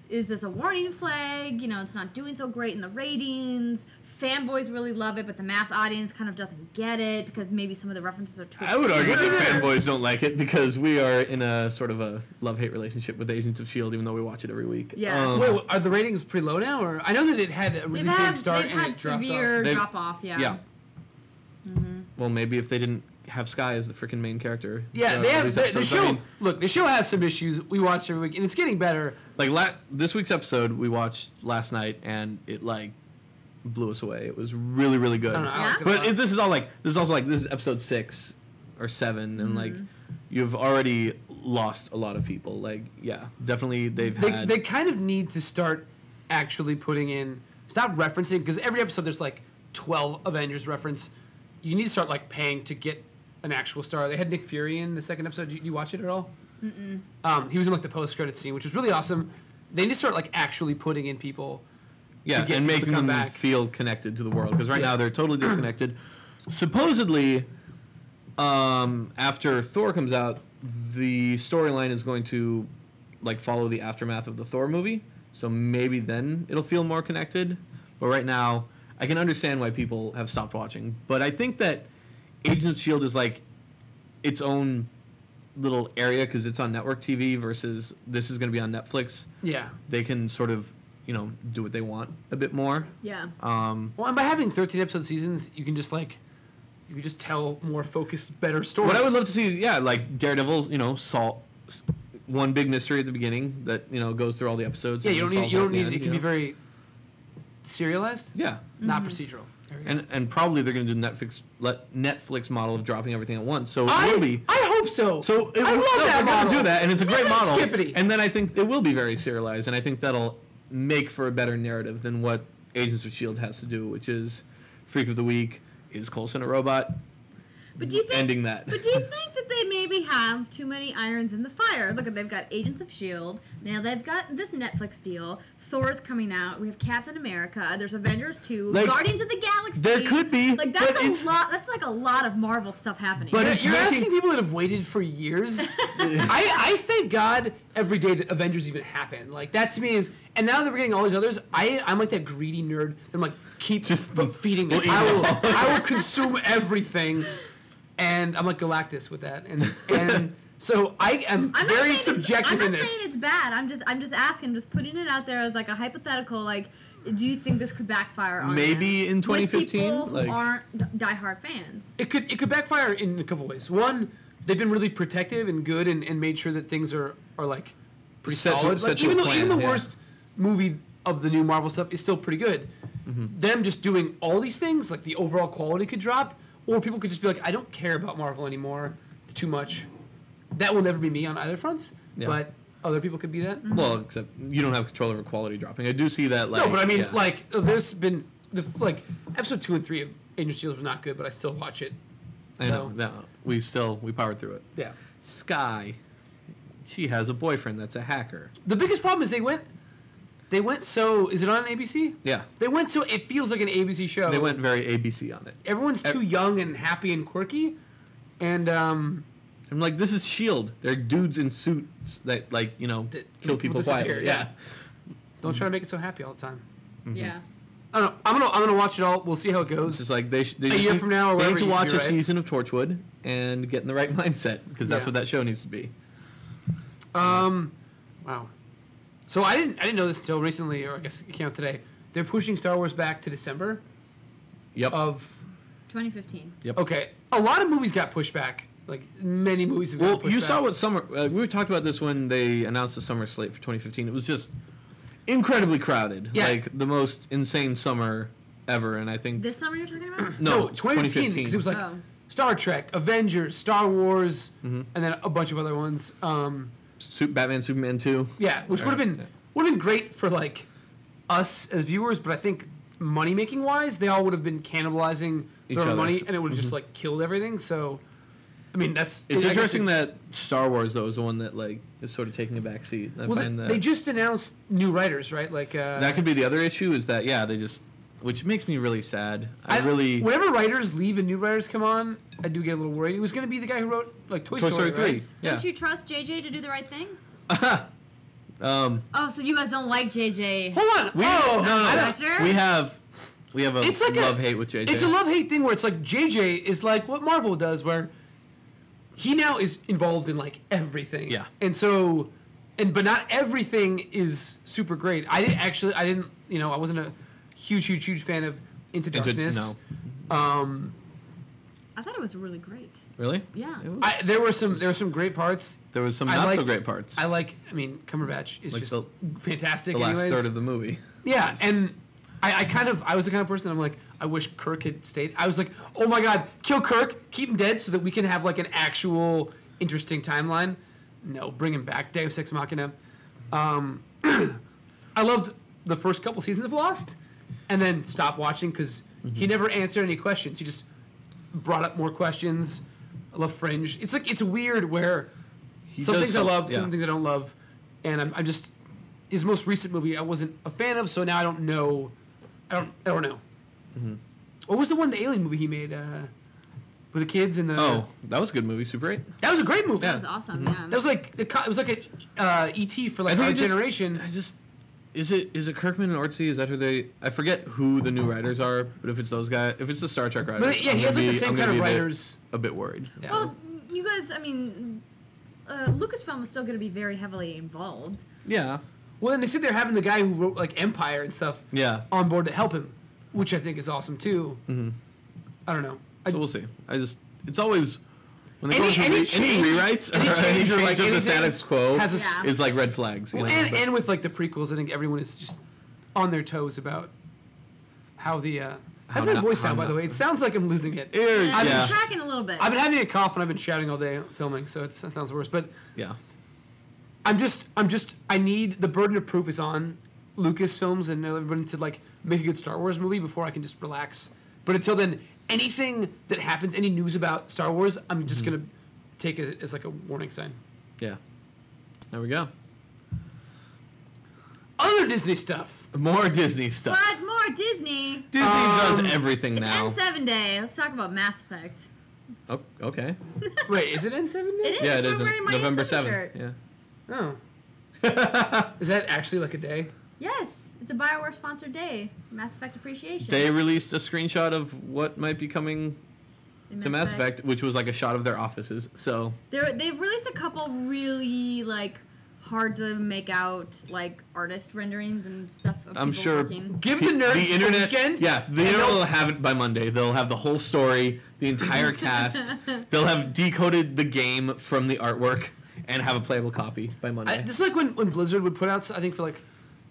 [SPEAKER 3] is this a warning flag? You know, it's not doing so great in the ratings. Fanboys really love it, but the mass audience kind of doesn't get it because maybe some of the references are too
[SPEAKER 2] I would argue that fanboys don't like it because we are in a sort of a love-hate relationship with Agents of Shield, even though we watch it every week.
[SPEAKER 3] Yeah.
[SPEAKER 2] Um,
[SPEAKER 1] wait, are the ratings pretty low now? Or I know that it had a really
[SPEAKER 3] They've
[SPEAKER 1] big start
[SPEAKER 3] they've
[SPEAKER 1] and
[SPEAKER 3] had
[SPEAKER 1] it dropped
[SPEAKER 3] severe
[SPEAKER 1] off.
[SPEAKER 2] They've-
[SPEAKER 3] drop off, yeah.
[SPEAKER 2] yeah. Well, maybe if they didn't have Skye as the freaking main character.
[SPEAKER 1] Yeah,
[SPEAKER 2] uh,
[SPEAKER 1] they have the, the
[SPEAKER 2] episodes, I
[SPEAKER 1] show.
[SPEAKER 2] mean,
[SPEAKER 1] look, the show has some issues. We watch every week, and it's getting better.
[SPEAKER 2] like la- this week's episode we watched last night, and it like blew us away. It was really, really good.
[SPEAKER 1] Know.
[SPEAKER 3] Yeah?
[SPEAKER 1] liked it a
[SPEAKER 2] But it, this is all like this is also like this is episode six or seven, and like
[SPEAKER 1] Mm-hmm.
[SPEAKER 2] you've already lost a lot of people. Like, yeah, definitely they've
[SPEAKER 1] they,
[SPEAKER 2] had.
[SPEAKER 1] they kind of need to start actually putting in stop referencing because every episode there's like 12 avengers reference you need to start like paying to get an actual star they had nick fury in the second episode did you, you watch it at all Mm-mm. Um, he was in like the post-credit scene which was really awesome they need to start like actually putting in people
[SPEAKER 2] yeah,
[SPEAKER 1] get
[SPEAKER 2] and
[SPEAKER 1] people to
[SPEAKER 2] making
[SPEAKER 1] come
[SPEAKER 2] them
[SPEAKER 1] back.
[SPEAKER 2] feel connected to the world because right
[SPEAKER 1] Yeah.
[SPEAKER 2] now they're totally disconnected. Supposedly, um, after Thor comes out, the storyline is going to like follow the aftermath of the Thor movie. So maybe then it'll feel more connected. But right now, I can understand why people have stopped watching. But I think that Agents of Shield is like its own little area because it's on network TV versus this is going to be on Netflix.
[SPEAKER 1] yeah
[SPEAKER 2] They can sort of, you know, do what they want a bit more.
[SPEAKER 3] Yeah.
[SPEAKER 2] Um,
[SPEAKER 1] well and by having 13 episode seasons you can just like you can just tell more focused better stories
[SPEAKER 2] what I would love to see, is, yeah, like Daredevil, you know, solve one big mystery at the beginning that you know goes through all the episodes.
[SPEAKER 1] yeah
[SPEAKER 2] and
[SPEAKER 1] you don't need
[SPEAKER 2] solves
[SPEAKER 1] you don't need
[SPEAKER 2] end,
[SPEAKER 1] it can
[SPEAKER 2] you
[SPEAKER 1] be very serialized
[SPEAKER 2] yeah,
[SPEAKER 1] not mm-hmm. procedural There we go.
[SPEAKER 2] and and probably they're going to do Netflix let Netflix model of dropping everything at once. So it
[SPEAKER 1] I,
[SPEAKER 2] will be.
[SPEAKER 1] I hope so.
[SPEAKER 2] So it
[SPEAKER 1] I
[SPEAKER 2] will,
[SPEAKER 1] love
[SPEAKER 2] no,
[SPEAKER 1] that
[SPEAKER 2] they're
[SPEAKER 1] model.
[SPEAKER 2] gonna do that, and it's a great
[SPEAKER 1] Look
[SPEAKER 2] model.
[SPEAKER 1] Skippity.
[SPEAKER 2] And then I think it will be very serialized, and I think that'll make for a better narrative than what Agents of Shield has to do, which is Freak of the Week. Is Coulson a robot?
[SPEAKER 3] But do you think?
[SPEAKER 2] ending that.
[SPEAKER 3] But do you think that they maybe have too many irons in the fire? Look, at they've got Agents of Shield. Now they've got this Netflix deal. Thor's coming out. We have Captain America. There's Avengers 2.
[SPEAKER 2] Like,
[SPEAKER 3] Guardians of the Galaxy.
[SPEAKER 2] there could be,
[SPEAKER 3] Like
[SPEAKER 2] but
[SPEAKER 3] that's a
[SPEAKER 2] it's-
[SPEAKER 3] lot. That's like a lot of Marvel stuff happening.
[SPEAKER 2] But
[SPEAKER 1] You're,
[SPEAKER 2] it's
[SPEAKER 1] you're
[SPEAKER 2] making-
[SPEAKER 1] asking people that have waited for years. I, I thank God every day that Avengers even happened. Like that to me is, and now that we're getting all these others, I I'm like that greedy nerd. I'm like keep
[SPEAKER 2] Just
[SPEAKER 1] just feeding me. I will. I will consume everything, and I'm like Galactus with that. And and so I am
[SPEAKER 3] I'm
[SPEAKER 1] very
[SPEAKER 3] saying it's-
[SPEAKER 1] subjective
[SPEAKER 3] I'm
[SPEAKER 1] in
[SPEAKER 3] not saying it's bad. I'm just I'm just asking, I'm just putting it out there as like a hypothetical. Like, do you think this could backfire on
[SPEAKER 2] Maybe
[SPEAKER 3] them?
[SPEAKER 2] in
[SPEAKER 3] With
[SPEAKER 2] 2015,
[SPEAKER 3] people
[SPEAKER 2] like-
[SPEAKER 3] who aren't diehard fans?
[SPEAKER 1] it could it could backfire in a couple ways. One, they've been really protective and good and, and made sure that things are are like pretty
[SPEAKER 2] Set to-
[SPEAKER 1] solid.
[SPEAKER 2] set
[SPEAKER 1] like
[SPEAKER 2] to a
[SPEAKER 1] even though
[SPEAKER 2] plan,
[SPEAKER 1] even the
[SPEAKER 2] yeah.
[SPEAKER 1] worst movie of the new Marvel stuff is still pretty good.
[SPEAKER 2] Mm-hmm.
[SPEAKER 1] Them just doing all these things, like the overall quality could drop, or people could just be like, I don't care about Marvel anymore. It's too much. That will never be me on either fronts.
[SPEAKER 2] Yeah.
[SPEAKER 1] But other people could be that.
[SPEAKER 2] Well, except you don't have control over quality dropping. I do see that. Like,
[SPEAKER 1] no, but I mean,
[SPEAKER 2] yeah.
[SPEAKER 1] like, uh, there's been the like episode two and three of Agent of Shield was not good, but I still watch it.
[SPEAKER 2] I know. No, we still we powered through it.
[SPEAKER 1] Yeah.
[SPEAKER 2] Skye, she has a boyfriend that's a hacker.
[SPEAKER 1] The biggest problem is they went, they went so. Is it on ABC?
[SPEAKER 2] Yeah,
[SPEAKER 1] They went so it feels like an ABC show.
[SPEAKER 2] they went very ABC on it.
[SPEAKER 1] Everyone's too young and happy and quirky, and um,
[SPEAKER 2] I'm like, this is Shield. They're dudes in suits that like you know
[SPEAKER 1] That
[SPEAKER 2] kill people
[SPEAKER 1] people
[SPEAKER 2] quietly.
[SPEAKER 1] yeah. don't try to make it so happy all the time.
[SPEAKER 3] Yeah.
[SPEAKER 1] I don't know. I'm gonna I'm gonna watch it all. We'll see how it
[SPEAKER 2] It's
[SPEAKER 1] goes.
[SPEAKER 2] just like they, sh- they
[SPEAKER 1] A year
[SPEAKER 2] need-
[SPEAKER 1] from now or
[SPEAKER 2] they need to watch a
[SPEAKER 1] right.
[SPEAKER 2] season of Torchwood and get in the right mindset because that's
[SPEAKER 1] Yeah.
[SPEAKER 2] what that show needs to be.
[SPEAKER 1] Um, wow. So I didn't I didn't know this until recently, or I guess it came out today. They're pushing Star Wars back to December
[SPEAKER 2] Yep.
[SPEAKER 1] of.
[SPEAKER 3] 2015.
[SPEAKER 2] yep.
[SPEAKER 1] Okay, a lot of movies got pushed back. Like many movies have.
[SPEAKER 2] Well, you
[SPEAKER 1] back.
[SPEAKER 2] saw what summer. Uh, we talked about this when they announced the summer slate for 2015. It was just incredibly crowded.
[SPEAKER 1] Yeah.
[SPEAKER 2] Like the most insane summer ever. And I think
[SPEAKER 3] This summer you're talking about?
[SPEAKER 2] no,
[SPEAKER 1] 2015 because it was like
[SPEAKER 3] Oh.
[SPEAKER 1] Star Trek, Avengers, Star Wars,
[SPEAKER 2] Mm-hmm.
[SPEAKER 1] and then a bunch of other ones. Um,
[SPEAKER 2] Su- Batman, Superman 2.
[SPEAKER 1] yeah, which would have been
[SPEAKER 2] yeah.
[SPEAKER 1] would have been great for like us as viewers, but I think money making wise, they all would have been cannibalizing
[SPEAKER 2] Each
[SPEAKER 1] their
[SPEAKER 2] other.
[SPEAKER 1] money, and it would have just like killed everything. So, I mean, that's
[SPEAKER 2] It's
[SPEAKER 1] I
[SPEAKER 2] interesting
[SPEAKER 1] it-
[SPEAKER 2] that Star Wars though is the one that like is sort of taking a back seat. I
[SPEAKER 1] well,
[SPEAKER 2] find
[SPEAKER 1] they,
[SPEAKER 2] that
[SPEAKER 1] they just announced new writers, right? Like uh,
[SPEAKER 2] that could be the other issue is that yeah they just which makes me really sad. I, really
[SPEAKER 1] whenever writers leave and new writers come on, I do get a little worried. It was going to be the guy who wrote like Toy,
[SPEAKER 2] Toy
[SPEAKER 1] Story,
[SPEAKER 2] Story
[SPEAKER 1] right?
[SPEAKER 2] three. Yeah.
[SPEAKER 3] Don't you trust JJ to do the right thing?
[SPEAKER 2] um.
[SPEAKER 3] Oh, so you guys don't like JJ?
[SPEAKER 1] Hold on.
[SPEAKER 2] We
[SPEAKER 1] oh,
[SPEAKER 2] no no,
[SPEAKER 1] I
[SPEAKER 2] no.
[SPEAKER 1] don't-
[SPEAKER 3] Director?
[SPEAKER 2] we have we have a
[SPEAKER 1] It's like a-
[SPEAKER 2] love hate with JJ.
[SPEAKER 1] It's a love hate thing where it's like JJ is like what Marvel does, where he now is involved in like everything.
[SPEAKER 2] Yeah.
[SPEAKER 1] And so, and but not everything is super great. I didn't actually. I didn't. You know, I wasn't a huge, huge, huge fan of Into
[SPEAKER 2] Into-
[SPEAKER 1] Darkness.
[SPEAKER 2] no.
[SPEAKER 1] Um,
[SPEAKER 3] I thought it was really great.
[SPEAKER 2] Really?
[SPEAKER 3] Yeah.
[SPEAKER 2] Was-
[SPEAKER 1] I, there were some there were some great parts.
[SPEAKER 2] there was some
[SPEAKER 1] I
[SPEAKER 2] not so great parts.
[SPEAKER 1] I like. I mean, Cumberbatch is
[SPEAKER 2] Like
[SPEAKER 1] just
[SPEAKER 2] the-
[SPEAKER 1] fantastic.
[SPEAKER 2] the last
[SPEAKER 1] anyways.
[SPEAKER 2] third of the movie.
[SPEAKER 1] Yeah, and I, I kind of I was the kind of person I'm like I wish Kirk had stayed. I was like, oh my god, kill Kirk, keep him dead so that we can have like an actual interesting timeline. No, bring him back, Deus Ex Machina. Um, I loved the first couple seasons of Lost, and then stopped watching because
[SPEAKER 2] Mm-hmm.
[SPEAKER 1] he never answered any questions. He just brought up more questions. I love Fringe. It's like it's weird where
[SPEAKER 2] He
[SPEAKER 1] some things I love,
[SPEAKER 2] yeah.
[SPEAKER 1] some things I don't love, and I'm, I'm just his most recent movie I wasn't a fan of, so now I don't know. I don't. I don't know.
[SPEAKER 2] Mm-hmm.
[SPEAKER 1] What was the one, the alien movie he made uh, with the kids and the?
[SPEAKER 2] Oh, that was a good movie. Super 8.
[SPEAKER 1] that was a great movie.
[SPEAKER 3] That was awesome. Yeah.
[SPEAKER 1] That was like the co- it was like a uh, ET for like our
[SPEAKER 2] it just-
[SPEAKER 1] generation.
[SPEAKER 2] I just is it is it Kurtzman and Orci? Is that who they? I forget who the new writers are, but if it's those guys, if it's the Star Trek writers,
[SPEAKER 1] But yeah,
[SPEAKER 2] I'm
[SPEAKER 1] he has
[SPEAKER 2] gonna
[SPEAKER 1] like the same
[SPEAKER 2] I'm
[SPEAKER 1] kind of
[SPEAKER 2] be a bit-
[SPEAKER 1] writers.
[SPEAKER 2] A bit worried.
[SPEAKER 1] Yeah.
[SPEAKER 3] Well, you guys, I mean, uh, Lucasfilm is still going to be very heavily involved.
[SPEAKER 2] Yeah,
[SPEAKER 1] Well, and they said they're having the guy who wrote like Empire and stuff
[SPEAKER 2] yeah.
[SPEAKER 1] on board to help him, which I think is awesome too.
[SPEAKER 2] hmm
[SPEAKER 1] I don't know. I,
[SPEAKER 2] So we'll see. I just it's always when they
[SPEAKER 1] Any-
[SPEAKER 2] go through
[SPEAKER 1] any
[SPEAKER 2] re-
[SPEAKER 1] change-
[SPEAKER 2] any rewrites
[SPEAKER 1] any
[SPEAKER 2] or any
[SPEAKER 1] change
[SPEAKER 2] change
[SPEAKER 1] like,
[SPEAKER 2] of the
[SPEAKER 1] anything
[SPEAKER 2] status quo
[SPEAKER 1] has a s-
[SPEAKER 3] Yeah.
[SPEAKER 2] is like red flags. You
[SPEAKER 1] Well,
[SPEAKER 2] know?
[SPEAKER 1] and,
[SPEAKER 2] but-
[SPEAKER 1] and with like the prequels, I think everyone is just on their toes about how the. Uh, how's
[SPEAKER 2] How
[SPEAKER 1] my
[SPEAKER 2] not-
[SPEAKER 1] voice
[SPEAKER 2] how
[SPEAKER 1] sound, by the way? It sounds like I'm losing it.
[SPEAKER 2] Ew,
[SPEAKER 3] Yeah,
[SPEAKER 1] I've
[SPEAKER 2] yeah,
[SPEAKER 3] It's tracking a little bit.
[SPEAKER 1] I've been having a cough and I've been shouting all day filming, so it's, it sounds worse. But
[SPEAKER 2] yeah.
[SPEAKER 1] I'm just, I'm just, I need the burden of proof is on Lucasfilms and everybody to like make a good Star Wars movie before I can just relax. But until then, anything that happens, any news about Star Wars, I'm just
[SPEAKER 2] Mm-hmm.
[SPEAKER 1] gonna take it as like a warning sign.
[SPEAKER 2] Yeah. There we go.
[SPEAKER 1] Other Disney stuff.
[SPEAKER 2] More Disney stuff.
[SPEAKER 3] But more Disney.
[SPEAKER 2] Disney
[SPEAKER 1] Um,
[SPEAKER 2] does everything
[SPEAKER 3] It's
[SPEAKER 2] now.
[SPEAKER 3] N7 day. Let's talk about Mass Effect.
[SPEAKER 2] Oh, okay.
[SPEAKER 1] Wait, is it N7
[SPEAKER 3] It
[SPEAKER 1] day?
[SPEAKER 3] is.
[SPEAKER 2] Yeah, it's
[SPEAKER 3] I'm
[SPEAKER 2] is
[SPEAKER 3] wearing my
[SPEAKER 2] November seventh.
[SPEAKER 3] shirt.
[SPEAKER 2] Yeah.
[SPEAKER 1] Oh. is that actually like a day?
[SPEAKER 3] Yes, it's a Bioware sponsored day. Mass Effect appreciation.
[SPEAKER 2] They released a screenshot of what might be coming
[SPEAKER 3] in
[SPEAKER 2] to Mass Effect, which was like a shot of their offices. So
[SPEAKER 3] They're, they've released a couple really like hard to make out like artist renderings and stuff. Of
[SPEAKER 2] I'm
[SPEAKER 3] people
[SPEAKER 2] sure-
[SPEAKER 3] Working.
[SPEAKER 1] Give the nerds
[SPEAKER 2] the internet,
[SPEAKER 1] a weekend.
[SPEAKER 2] yeah, the internet
[SPEAKER 1] they'll-
[SPEAKER 2] will have it by Monday. They'll have the whole story, the entire cast. They'll have decoded the game from the artwork and have a playable copy by Monday.
[SPEAKER 1] I, this is like when, when Blizzard would put out, I think for like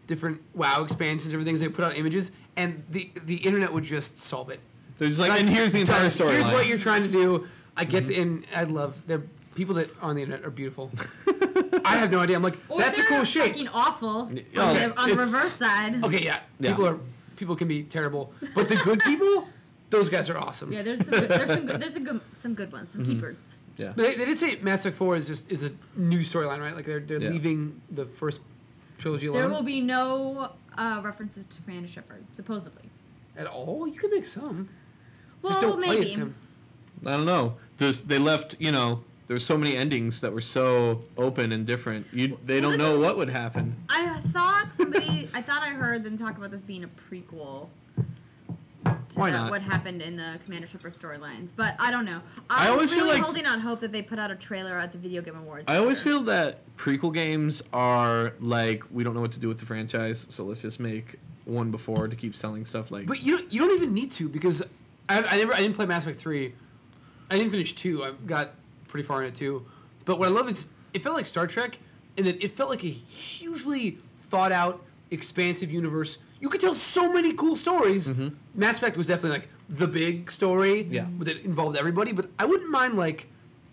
[SPEAKER 1] different WoW expansions and everything, they put out images, and the the internet would just solve it.
[SPEAKER 2] They're just like, and here's the entire story.
[SPEAKER 1] Here's what you're trying to do. I get the, and I love the people that are on the internet are beautiful. I have no idea. I'm like,
[SPEAKER 3] Or
[SPEAKER 1] that's a
[SPEAKER 3] they're
[SPEAKER 1] cool shape.
[SPEAKER 3] Fucking awful.
[SPEAKER 2] Oh,
[SPEAKER 3] on the, on the reverse side.
[SPEAKER 1] Okay, yeah,
[SPEAKER 2] Yeah.
[SPEAKER 1] people are people can be terrible, but the good people, those guys are awesome.
[SPEAKER 3] Yeah, there's some good, there's some good, there's a good, some good ones, some
[SPEAKER 2] Mm-hmm.
[SPEAKER 3] keepers.
[SPEAKER 2] Yeah.
[SPEAKER 1] But they, they did say Mass Effect Four is just is a new storyline, right? Like they're they're
[SPEAKER 2] Yeah.
[SPEAKER 1] leaving the first trilogy alone
[SPEAKER 3] There will be no uh, references to Commander Shepard, supposedly.
[SPEAKER 1] at all. You could make some.
[SPEAKER 3] Well,
[SPEAKER 1] just don't
[SPEAKER 3] maybe.
[SPEAKER 1] play as him.
[SPEAKER 2] I don't know. There's, they left, you know, there's so many endings that were so open and different. You, they
[SPEAKER 3] Well,
[SPEAKER 2] don't know
[SPEAKER 3] is-
[SPEAKER 2] what would happen.
[SPEAKER 3] I thought somebody, I thought I heard them talk about this being a prequel. To
[SPEAKER 2] Why
[SPEAKER 3] the-
[SPEAKER 2] not?
[SPEAKER 3] What happened in the Commander Shepard storylines, but I don't know.
[SPEAKER 2] I
[SPEAKER 3] I'm
[SPEAKER 2] always feel
[SPEAKER 3] really
[SPEAKER 2] like-
[SPEAKER 3] holding out hope that they put out a trailer at the Video Game Awards.
[SPEAKER 2] I always feel that prequel games are like we don't know what to do with the franchise, so let's just make one before to keep selling stuff. Like,
[SPEAKER 1] But you don't, you don't even need to because I, I never I didn't play Mass Effect three. I didn't finish two. I got pretty far in it two. But what I love is it felt like Star Trek, and then it felt like a hugely thought out, expansive universe. You could tell so many cool stories. Mass Effect was definitely like the big story
[SPEAKER 2] Yeah.
[SPEAKER 1] that involved everybody. But I wouldn't mind like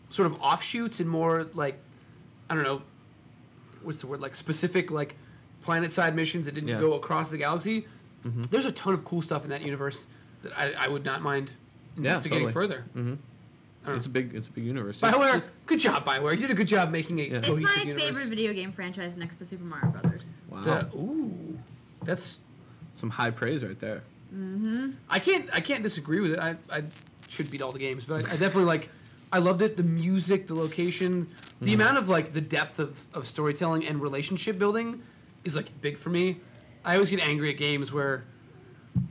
[SPEAKER 1] sort of offshoots and more like I don't know what's the word like specific like planet side missions that didn't
[SPEAKER 2] Yeah.
[SPEAKER 1] go across the galaxy. There's a ton of cool stuff in that universe that I, I would not mind investigating
[SPEAKER 2] totally.
[SPEAKER 1] further.
[SPEAKER 2] Mhm.
[SPEAKER 1] I don't
[SPEAKER 2] it's a big, it's a big universe. Just-
[SPEAKER 1] Bioware,
[SPEAKER 2] just-
[SPEAKER 1] good job, Bioware. You did a good job making a
[SPEAKER 2] Yeah.
[SPEAKER 3] It's my
[SPEAKER 1] universe.
[SPEAKER 3] favorite video game franchise next to Super Mario Brothers.
[SPEAKER 2] wow,
[SPEAKER 1] The- ooh, that's
[SPEAKER 2] some high praise right there. Mm-hmm.
[SPEAKER 1] I can't I can't disagree with it. I, I should beat all the games, but I, I definitely like. I loved it. The music, the location, the mm-hmm. amount of like the depth of, of storytelling and relationship building is like big for me. I always get angry at games where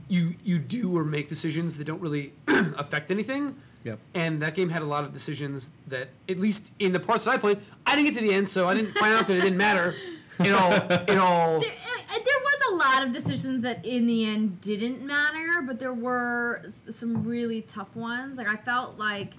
[SPEAKER 1] you you do or make decisions that don't really affect anything.
[SPEAKER 2] Yep.
[SPEAKER 1] And that game had a lot of decisions that, at least in the parts that I played, I didn't get to the end, so I didn't find out that it didn't matter. It.
[SPEAKER 3] There, uh, there was a lot of decisions that in the end didn't matter, but there were some really tough ones. Like I felt like,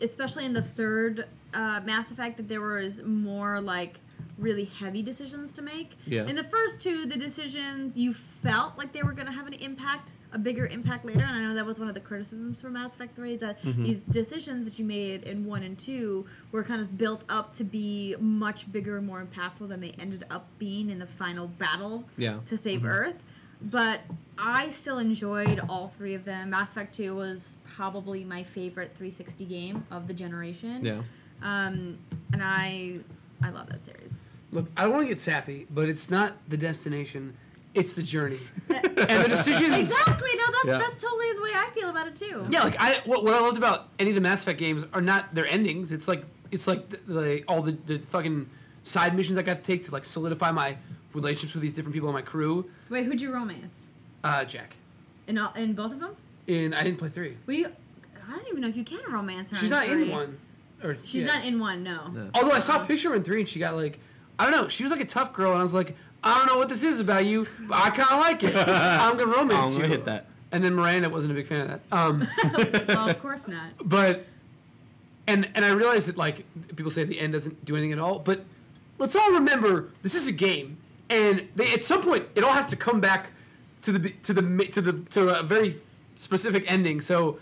[SPEAKER 3] especially in the third uh, Mass Effect, that there was more like really heavy decisions to make.
[SPEAKER 2] Yeah.
[SPEAKER 3] In the first two, the decisions you felt like they were going to have an impact, a bigger impact later. And I know that was one of the criticisms for Mass Effect Three is that these decisions that you made in one and two were kind of built up to be much bigger and more impactful than they ended up being in the final battle
[SPEAKER 2] Yeah.
[SPEAKER 3] to save Earth. But I still enjoyed all three of them. Mass Effect 2 was probably my favorite 360 game of the generation.
[SPEAKER 2] Yeah.
[SPEAKER 3] Um, and I I love that series.
[SPEAKER 1] Look, I don't want to get sappy, but it's not the destination; it's the journey. and the decisions.
[SPEAKER 3] Exactly. No, that's
[SPEAKER 2] Yeah.
[SPEAKER 3] that's totally the way I feel about it too.
[SPEAKER 1] Yeah, like I what, what I loved about any of the Mass Effect games are not their endings. It's like it's like the, the, all the, the fucking side missions I got to take to like solidify my relationships with these different people on my crew.
[SPEAKER 3] Wait, who'd you romance?
[SPEAKER 1] Uh, Jack.
[SPEAKER 3] In all, in both of them?
[SPEAKER 1] In I didn't play three.
[SPEAKER 3] Well, you, I don't even know if you can romance her.
[SPEAKER 1] She's
[SPEAKER 3] in
[SPEAKER 1] not
[SPEAKER 3] three.
[SPEAKER 1] in one. Or
[SPEAKER 3] She's
[SPEAKER 1] yeah.
[SPEAKER 3] not in one. No.
[SPEAKER 2] No.
[SPEAKER 1] Although I saw a picture of her in three, and she got like, I don't know. She was like a tough girl, and I was like, I don't know what this is about you. But I kind of like it. I'm gonna romance
[SPEAKER 2] I'm gonna
[SPEAKER 1] you.
[SPEAKER 2] hit that.
[SPEAKER 1] And then Miranda wasn't a big fan of that. Um,
[SPEAKER 3] well, of course not.
[SPEAKER 1] but and and I realize that like people say the end doesn't do anything at all, but let's all remember this is a game, and they, at some point it all has to come back to the to the mi- to the to a very specific ending. So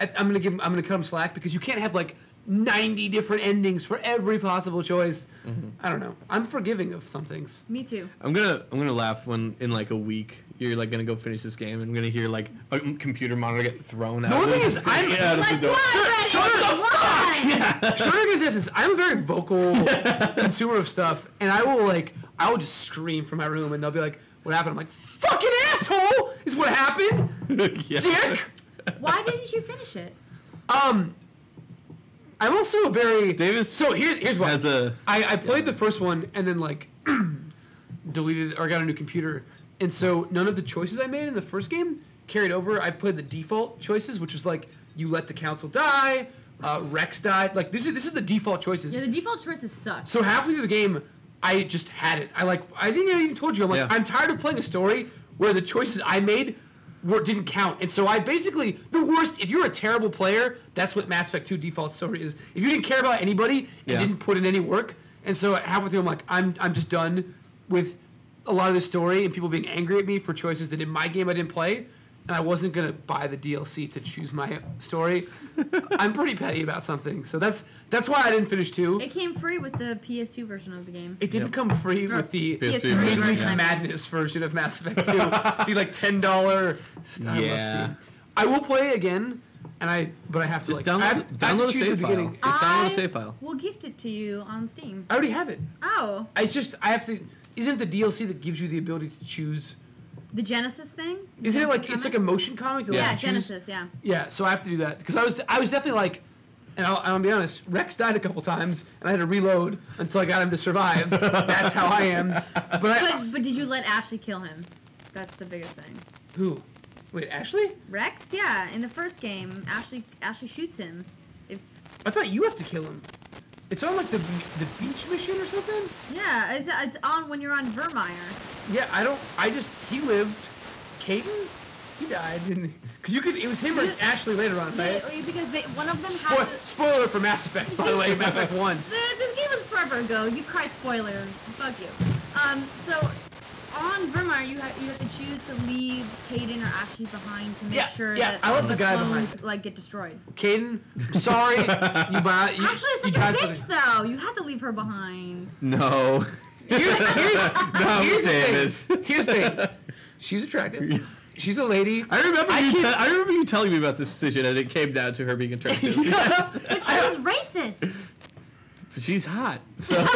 [SPEAKER 1] I- I'm gonna give I'm gonna cut them slack because you can't have like 90 different endings for every possible choice.
[SPEAKER 2] Mm-hmm.
[SPEAKER 1] I don't know. I'm forgiving of some things.
[SPEAKER 3] Me too.
[SPEAKER 2] I'm gonna I'm gonna laugh when in like a week you're like gonna go finish this game and I'm gonna hear like a computer monitor get thrown out.
[SPEAKER 1] The
[SPEAKER 2] of
[SPEAKER 1] only
[SPEAKER 2] the
[SPEAKER 1] thing is, I'm-
[SPEAKER 2] out of the
[SPEAKER 3] Like
[SPEAKER 2] door.
[SPEAKER 3] what?
[SPEAKER 1] Shut
[SPEAKER 3] Ready?
[SPEAKER 1] the
[SPEAKER 3] What?
[SPEAKER 1] Schroeder can attest this. I'm a very vocal consumer of stuff, and I will like I will just scream from my room, and they'll be like, "What happened?" I'm like, "Fucking asshole!" Is what happened,
[SPEAKER 2] yeah.
[SPEAKER 1] dick.
[SPEAKER 3] Why didn't you finish it?
[SPEAKER 1] Um, I'm also a very
[SPEAKER 2] Davis
[SPEAKER 1] So here, here's why.
[SPEAKER 2] has a
[SPEAKER 1] I, I played the first one and then like deleted or got a new computer, and so none of the choices I made in the first game carried over. I played the default choices, which was like you let the council die, uh, Wrex died. Like this is this is the default choices.
[SPEAKER 3] Yeah, the default choices suck.
[SPEAKER 1] So halfway through the game, I just had it. I like. I think I even told you. I'm like,
[SPEAKER 2] Yeah.
[SPEAKER 1] I'm tired of playing a story where the choices I made were didn't count. And so I basically the worst. If you're a terrible player, that's what Mass Effect 2 default story is. If you didn't care about anybody and
[SPEAKER 2] Yeah.
[SPEAKER 1] didn't put in any work, and so halfway through, I'm like, I'm I'm just done with a lot of the story and people being angry at me for choices that in my game I didn't play. And I wasn't gonna buy the DLC to choose my story. I'm pretty petty about something, so that's that's why I didn't finish two.
[SPEAKER 3] It came free with the PS2 version of the game.
[SPEAKER 1] It didn't
[SPEAKER 2] Yep.
[SPEAKER 1] come free
[SPEAKER 3] Or
[SPEAKER 1] with the
[SPEAKER 2] PS3
[SPEAKER 3] PS3
[SPEAKER 2] version,
[SPEAKER 1] midweek
[SPEAKER 2] yeah.
[SPEAKER 1] madness version of Mass Effect 2. the like ten dollar.
[SPEAKER 2] Yeah.
[SPEAKER 1] I will play it again, and I but I have to
[SPEAKER 2] just
[SPEAKER 1] like I have,
[SPEAKER 2] download
[SPEAKER 1] I have to
[SPEAKER 2] download a
[SPEAKER 1] choose
[SPEAKER 2] save
[SPEAKER 1] the
[SPEAKER 2] file.
[SPEAKER 1] beginning.
[SPEAKER 2] Just download a
[SPEAKER 3] I
[SPEAKER 2] save file.
[SPEAKER 3] will gift it to you on Steam.
[SPEAKER 1] I already have it.
[SPEAKER 3] Oh,
[SPEAKER 1] It's just I have to. Isn't it the DLC that gives you the ability to choose?
[SPEAKER 3] The Genesis thing?
[SPEAKER 1] Isn't it
[SPEAKER 3] Genesis
[SPEAKER 1] like it's like a motion comic? To let
[SPEAKER 3] yeah,
[SPEAKER 1] you choose?
[SPEAKER 3] Genesis, yeah.
[SPEAKER 1] Yeah, so I have to do that because I was I was definitely like, and I'll, I'll be honest, Wrex died a couple times, and I had to reload until I got him to survive. That's how I am. But I
[SPEAKER 3] But but did you let Ashley kill him? That's the biggest thing.
[SPEAKER 1] who? Wait, Ashley?
[SPEAKER 3] Wrex, yeah, in the first game, Ashley Ashley shoots him. If
[SPEAKER 1] I thought you have to kill him. It's on like the the beach mission or something.
[SPEAKER 3] yeah, it's it's on when you're on Virmire.
[SPEAKER 1] Yeah, I don't. I just he lived. Kaidan, he died, didn't he? Because you could. It was him or Ashley later on, right?
[SPEAKER 3] because they, one of them has.
[SPEAKER 1] spoiler for Mass Effect, by the way. Mass Effect One.
[SPEAKER 3] This game was forever ago. You cry spoiler. Fuck you. Um, so on Virmire, you have you have to choose to leave Kaidan or Ashley behind to make
[SPEAKER 1] Yeah,
[SPEAKER 3] sure
[SPEAKER 1] yeah,
[SPEAKER 3] that
[SPEAKER 1] I left the guy
[SPEAKER 3] clones,
[SPEAKER 1] behind.
[SPEAKER 3] like get destroyed.
[SPEAKER 1] Kaidan, sorry. you buy. You,
[SPEAKER 3] Ashley is
[SPEAKER 1] you
[SPEAKER 3] such a bitch,
[SPEAKER 1] the-
[SPEAKER 3] though. You have to leave her behind.
[SPEAKER 2] No.
[SPEAKER 1] Here- here's,
[SPEAKER 2] No,
[SPEAKER 1] here's the
[SPEAKER 2] Davis.
[SPEAKER 1] thing. Here's the thing. She's attractive. She's a lady.
[SPEAKER 2] I remember
[SPEAKER 1] I
[SPEAKER 2] you.
[SPEAKER 1] keep-
[SPEAKER 2] te- I remember you telling me about this decision, and it came down to her being attractive.
[SPEAKER 3] But she was racist.
[SPEAKER 2] But she's hot. So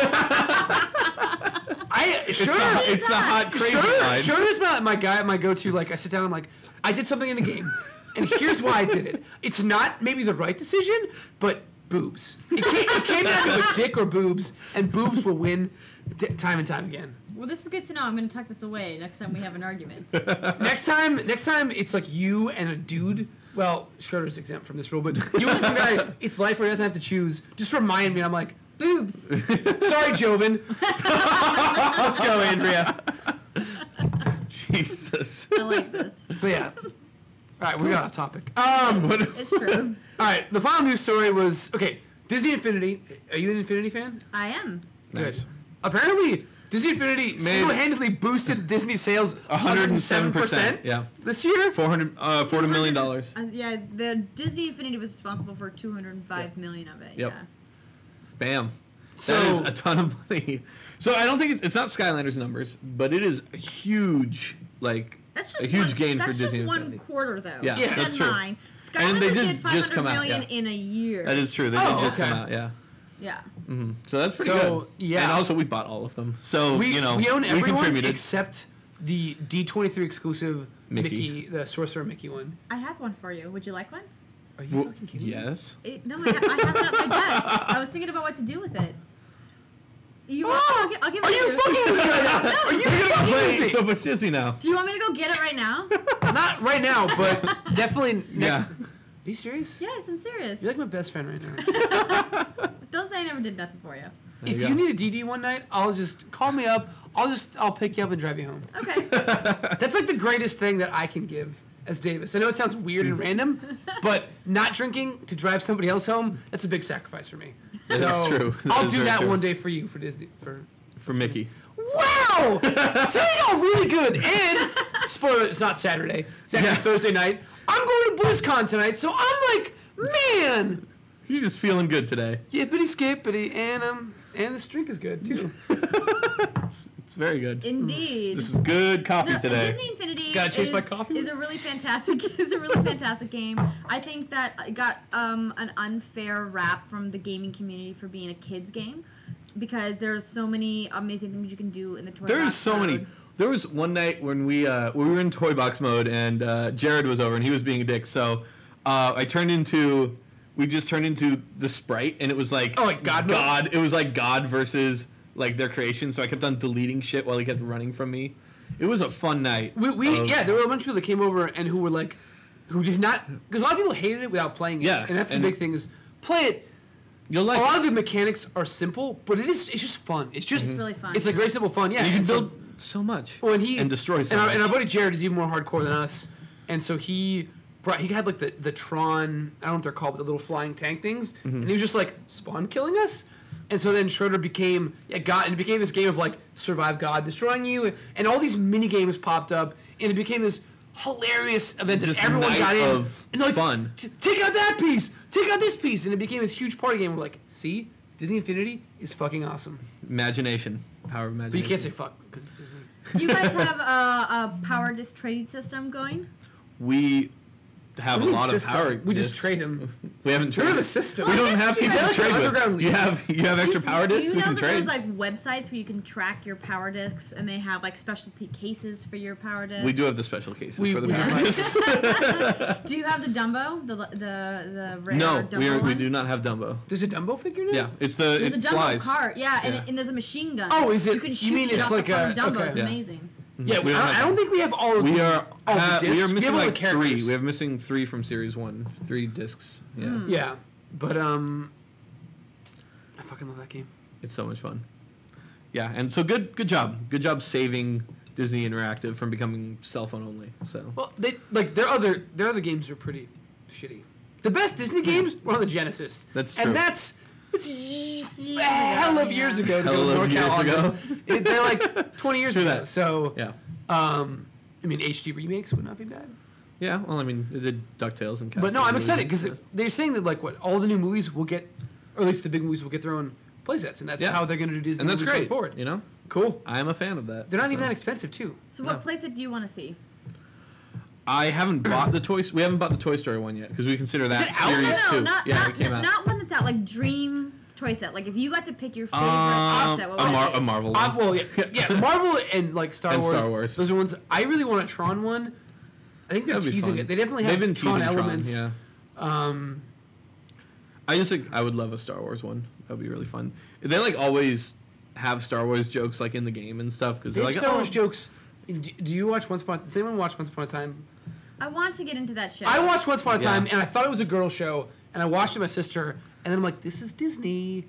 [SPEAKER 1] I sure.
[SPEAKER 2] it's the, it's the hot crazy
[SPEAKER 1] sure,
[SPEAKER 2] line.
[SPEAKER 1] sure is my, my guy, my go-to. Like I sit down, I'm like, I did something in the game, and here's why I did it. It's not maybe the right decision, but boobs. It came, it came down to a dick or boobs, and boobs will win d- time and time again.
[SPEAKER 3] Well, this is good to know. I'm going to tuck this away next time we have an argument.
[SPEAKER 1] Next time, next time it's like you and a dude. Well, Schroeder's exempt from this rule, but you and some guy, it's life or death. I have to choose. Just remind me. I'm like,
[SPEAKER 3] Boobs.
[SPEAKER 1] sorry, Joven. Let's go, Andrea.
[SPEAKER 2] Jesus.
[SPEAKER 3] I like this.
[SPEAKER 1] But yeah. All right, we got off topic. Um,
[SPEAKER 2] What?
[SPEAKER 3] It's true.
[SPEAKER 1] all right. The final news story was okay. Disney Infinity. Are you an Infinity fan?
[SPEAKER 3] I am.
[SPEAKER 2] Nice.
[SPEAKER 1] Good. Apparently, Disney Infinity single-handedly boosted Disney sales
[SPEAKER 2] 107%,
[SPEAKER 1] 107%
[SPEAKER 2] yeah.
[SPEAKER 1] this year.
[SPEAKER 2] Four hundred. Uh, forty million dollars.
[SPEAKER 3] Uh, yeah, the Disney Infinity was responsible for 205 million of it.
[SPEAKER 2] Yep.
[SPEAKER 3] Yeah.
[SPEAKER 2] Bam.
[SPEAKER 1] So
[SPEAKER 2] that is a ton of money. So I don't think it's, it's not Skylanders numbers, but it is a huge like
[SPEAKER 3] That's just
[SPEAKER 2] a huge
[SPEAKER 3] one,
[SPEAKER 2] gain
[SPEAKER 3] that's
[SPEAKER 2] for
[SPEAKER 3] just
[SPEAKER 2] Disney
[SPEAKER 3] one
[SPEAKER 2] Infinity.
[SPEAKER 3] quarter though.
[SPEAKER 2] Yeah,
[SPEAKER 1] Yeah.
[SPEAKER 2] That's
[SPEAKER 3] in
[SPEAKER 2] true.
[SPEAKER 3] mind,
[SPEAKER 2] And
[SPEAKER 3] Skylanders
[SPEAKER 2] they
[SPEAKER 3] did,
[SPEAKER 2] did
[SPEAKER 3] 500
[SPEAKER 2] just come out,
[SPEAKER 3] million
[SPEAKER 2] yeah.
[SPEAKER 3] in a year.
[SPEAKER 2] That is true. They
[SPEAKER 1] Oh,
[SPEAKER 2] did just
[SPEAKER 1] okay.
[SPEAKER 2] come out. Yeah.
[SPEAKER 3] Yeah.
[SPEAKER 2] hmm So that's pretty
[SPEAKER 1] So,
[SPEAKER 2] good.
[SPEAKER 1] yeah.
[SPEAKER 2] And also we bought all of them. So
[SPEAKER 1] we,
[SPEAKER 2] you know
[SPEAKER 1] we own
[SPEAKER 2] we
[SPEAKER 1] everyone
[SPEAKER 2] contributed.
[SPEAKER 1] except the D23 exclusive Mickey.
[SPEAKER 2] Mickey.
[SPEAKER 1] the Sorcerer Mickey one.
[SPEAKER 3] I have one for you. Would you like one?
[SPEAKER 1] Are you
[SPEAKER 2] Well,
[SPEAKER 1] fucking kidding me?
[SPEAKER 2] yes.
[SPEAKER 3] No, I, I have it at my desk. I was thinking about what to do with it. You want? Ah! I'll, I'll give it
[SPEAKER 1] Are
[SPEAKER 3] to
[SPEAKER 1] you fucking with me right now? Are you
[SPEAKER 2] You're gonna play
[SPEAKER 1] me?
[SPEAKER 2] so much Disney now.
[SPEAKER 3] Do you want me to go get it right now?
[SPEAKER 1] Not right now, but definitely next.
[SPEAKER 2] Yeah.
[SPEAKER 1] Are you serious?
[SPEAKER 3] yes, I'm serious.
[SPEAKER 1] You're like my best friend right now.
[SPEAKER 3] Don't say I never did nothing for you.
[SPEAKER 2] There
[SPEAKER 1] if
[SPEAKER 2] you
[SPEAKER 1] you need a DD one night, I'll just call me up. I'll just I'll pick you up and drive you home.
[SPEAKER 3] Okay.
[SPEAKER 1] That's like the greatest thing that I can give as Davis. I know it sounds weird and random, but not drinking to drive somebody else home, that's a big sacrifice for me.
[SPEAKER 2] That
[SPEAKER 1] so
[SPEAKER 2] is true. That
[SPEAKER 1] I'll
[SPEAKER 2] is
[SPEAKER 1] do that
[SPEAKER 2] true.
[SPEAKER 1] one day for you for Disney for
[SPEAKER 2] For Mickey.
[SPEAKER 1] Wow! Today all really good. And spoiler, it's not Saturday. It's actually
[SPEAKER 2] Yeah.
[SPEAKER 1] Thursday night. I'm going to BlizzCon tonight, so I'm like, man,
[SPEAKER 2] You're just feeling good today.
[SPEAKER 1] Yippity skippity, and um, and this drink is good too.
[SPEAKER 2] It's, it's very good.
[SPEAKER 3] Indeed.
[SPEAKER 2] This is good coffee
[SPEAKER 3] No,
[SPEAKER 2] today.
[SPEAKER 3] Disney Infinity
[SPEAKER 1] Gotta change
[SPEAKER 3] is,
[SPEAKER 1] my coffee?
[SPEAKER 3] is a really fantastic is a really fantastic game. I think that it got um, an unfair rap from the gaming community for being a kids game because there's so many amazing things you can do in the toy
[SPEAKER 2] There's
[SPEAKER 3] box
[SPEAKER 2] so many. There was one night when we uh, we were in toy box mode and uh, Jared was over and he was being a dick. So uh, I turned into we just turned into the sprite and it was like
[SPEAKER 1] Oh, my God mode?
[SPEAKER 2] God. It was like God versus like their creation. So I kept on deleting shit while he kept running from me. It was a fun night.
[SPEAKER 1] We, we
[SPEAKER 2] of-
[SPEAKER 1] yeah, there were a bunch of people that came over and who were like, who did not, because a lot of people hated it without playing it.
[SPEAKER 2] Yeah,
[SPEAKER 1] and that's
[SPEAKER 2] and-
[SPEAKER 1] the big thing is play it.
[SPEAKER 2] You'll like.
[SPEAKER 1] a lot of the mechanics are simple, but it is it's just fun. It's just
[SPEAKER 3] It's really fun.
[SPEAKER 1] It's like very simple fun. Yeah,
[SPEAKER 2] you can
[SPEAKER 1] and so-
[SPEAKER 2] build so much.
[SPEAKER 1] Well, and he
[SPEAKER 2] and destroy so
[SPEAKER 1] and our,
[SPEAKER 2] much.
[SPEAKER 1] and our buddy Jared is even more hardcore than us, and so he brought he had like the the Tron I don't know what they're called, but the little flying tank things,
[SPEAKER 2] Mm-hmm.
[SPEAKER 1] and he was just like spawn killing us, and so then Schroeder became yeah God, and it became this game of like survive God destroying you, and all these mini games popped up, and it became this hilarious event that
[SPEAKER 2] Just
[SPEAKER 1] everyone
[SPEAKER 2] night
[SPEAKER 1] got in
[SPEAKER 2] of
[SPEAKER 1] and like
[SPEAKER 2] fun.
[SPEAKER 1] "T- take out that piece, take out this piece, and it became this huge party game. We're like, see, Disney Infinity is fucking awesome,
[SPEAKER 2] imagination, power of
[SPEAKER 1] but
[SPEAKER 2] imagination.
[SPEAKER 1] you can't say fuck because it's Disney.
[SPEAKER 3] Do you guys have a, a power disc trading system going?
[SPEAKER 2] We have
[SPEAKER 1] What
[SPEAKER 2] a
[SPEAKER 1] do you mean
[SPEAKER 2] lot of
[SPEAKER 1] system?
[SPEAKER 2] power.
[SPEAKER 1] We just
[SPEAKER 2] trade
[SPEAKER 1] trade 'em.
[SPEAKER 2] We haven't
[SPEAKER 1] We're
[SPEAKER 2] traded.
[SPEAKER 1] the system.
[SPEAKER 2] We don't have people
[SPEAKER 3] you
[SPEAKER 2] to
[SPEAKER 3] have
[SPEAKER 2] trade
[SPEAKER 1] like
[SPEAKER 2] with. You have you have extra power discs
[SPEAKER 3] Do you
[SPEAKER 2] we
[SPEAKER 3] know
[SPEAKER 2] can
[SPEAKER 3] that
[SPEAKER 2] trade.
[SPEAKER 3] there's like websites where you can track your power discs and they have like specialty cases for your power discs?
[SPEAKER 2] we do have the special cases
[SPEAKER 1] We-
[SPEAKER 2] for the power discs.
[SPEAKER 3] Do you have the Dumbo? The the the rare
[SPEAKER 2] no,
[SPEAKER 3] Dumbo
[SPEAKER 2] we are, we do not have Dumbo.
[SPEAKER 1] There's a Dumbo figure now.
[SPEAKER 2] Yeah, it's the
[SPEAKER 3] There's
[SPEAKER 2] it
[SPEAKER 3] a Dumbo
[SPEAKER 2] flies.
[SPEAKER 3] cart, yeah, and,
[SPEAKER 2] Yeah.
[SPEAKER 3] It, and there's a machine gun.
[SPEAKER 1] Oh, is it-
[SPEAKER 3] You can
[SPEAKER 1] you
[SPEAKER 3] shoot
[SPEAKER 1] mean it's
[SPEAKER 3] off
[SPEAKER 1] like
[SPEAKER 3] the front
[SPEAKER 1] a-
[SPEAKER 3] Dumbo. It's amazing.
[SPEAKER 1] Yeah,
[SPEAKER 2] We don't
[SPEAKER 1] I,
[SPEAKER 2] have
[SPEAKER 1] I don't think we have all of
[SPEAKER 2] We
[SPEAKER 1] the,
[SPEAKER 2] are
[SPEAKER 1] all the
[SPEAKER 2] ha- we are missing
[SPEAKER 1] have all the
[SPEAKER 2] like three. We have missing three from series one. Three discs. Yeah,
[SPEAKER 3] Hmm.
[SPEAKER 1] Yeah, but um, I fucking love that game.
[SPEAKER 2] it's so much fun. Yeah, and so good good job. Good job saving Disney Interactive from becoming cell phone only. So
[SPEAKER 1] Well, they like their other their other games are pretty shitty. The best Disney games were on the Genesis.
[SPEAKER 2] That's true.
[SPEAKER 1] And that's it's a
[SPEAKER 3] Years
[SPEAKER 1] hell of
[SPEAKER 3] ago,
[SPEAKER 1] years
[SPEAKER 3] yeah.
[SPEAKER 1] ago. to
[SPEAKER 2] Hell
[SPEAKER 1] go
[SPEAKER 2] of
[SPEAKER 1] NorCal
[SPEAKER 2] years
[SPEAKER 1] on
[SPEAKER 2] ago.
[SPEAKER 1] this. It- they're like 20 years
[SPEAKER 2] True
[SPEAKER 1] ago.
[SPEAKER 2] that.
[SPEAKER 1] So,
[SPEAKER 2] yeah,
[SPEAKER 1] um, I mean, HD remakes would not be bad.
[SPEAKER 2] yeah. Well, I mean, it did Ducktales and.
[SPEAKER 1] But no,
[SPEAKER 2] Castle
[SPEAKER 1] I'm excited
[SPEAKER 2] Rock.
[SPEAKER 1] because they're saying that like what all the new movies will get, or at least the big movies will get their own playsets, and that's
[SPEAKER 2] Yeah.
[SPEAKER 1] how they're going to do Disney
[SPEAKER 2] and that's
[SPEAKER 1] movies going
[SPEAKER 2] great.
[SPEAKER 1] forward.
[SPEAKER 2] You know,
[SPEAKER 1] Cool.
[SPEAKER 2] I am a fan of that.
[SPEAKER 1] They're not
[SPEAKER 2] so.
[SPEAKER 1] even that expensive too.
[SPEAKER 3] So what
[SPEAKER 2] No.
[SPEAKER 3] playset do you want to see?
[SPEAKER 2] I haven't bought the toys. We haven't bought the Toy Story one yet because we consider that
[SPEAKER 1] it out?
[SPEAKER 2] series
[SPEAKER 3] no, no,
[SPEAKER 2] two.
[SPEAKER 3] not
[SPEAKER 2] yeah,
[SPEAKER 3] not,
[SPEAKER 2] it came out.
[SPEAKER 3] not one that's out. Like Dream toy set. Like if you got to pick your favorite
[SPEAKER 2] um,
[SPEAKER 3] toy set, what
[SPEAKER 2] a,
[SPEAKER 3] would
[SPEAKER 2] Mar-
[SPEAKER 3] it be?
[SPEAKER 2] a Marvel
[SPEAKER 1] Uh, well, yeah, yeah, Marvel and like Star
[SPEAKER 2] And
[SPEAKER 1] Wars.
[SPEAKER 2] Star Wars.
[SPEAKER 1] Those are ones I really want a Tron one. I think they're
[SPEAKER 2] That'd
[SPEAKER 1] teasing it. They definitely have
[SPEAKER 2] They've been
[SPEAKER 1] Tron
[SPEAKER 2] teasing
[SPEAKER 1] elements.
[SPEAKER 2] yeah.
[SPEAKER 1] Um,
[SPEAKER 2] I just think I would love a Star Wars one. That would be really fun. They like always have Star Wars jokes like in the game and stuff because
[SPEAKER 1] they
[SPEAKER 2] they're
[SPEAKER 1] have
[SPEAKER 2] like
[SPEAKER 1] Star
[SPEAKER 2] oh,
[SPEAKER 1] Wars jokes. Do, do you watch Once Upon? Does anyone watch Once Upon a Time?
[SPEAKER 3] I want to get into that show.
[SPEAKER 1] I watched Once Upon a
[SPEAKER 2] Yeah.
[SPEAKER 1] Time, and I thought it was a girl show, and I watched it with my sister, and then I'm like, this is Disney.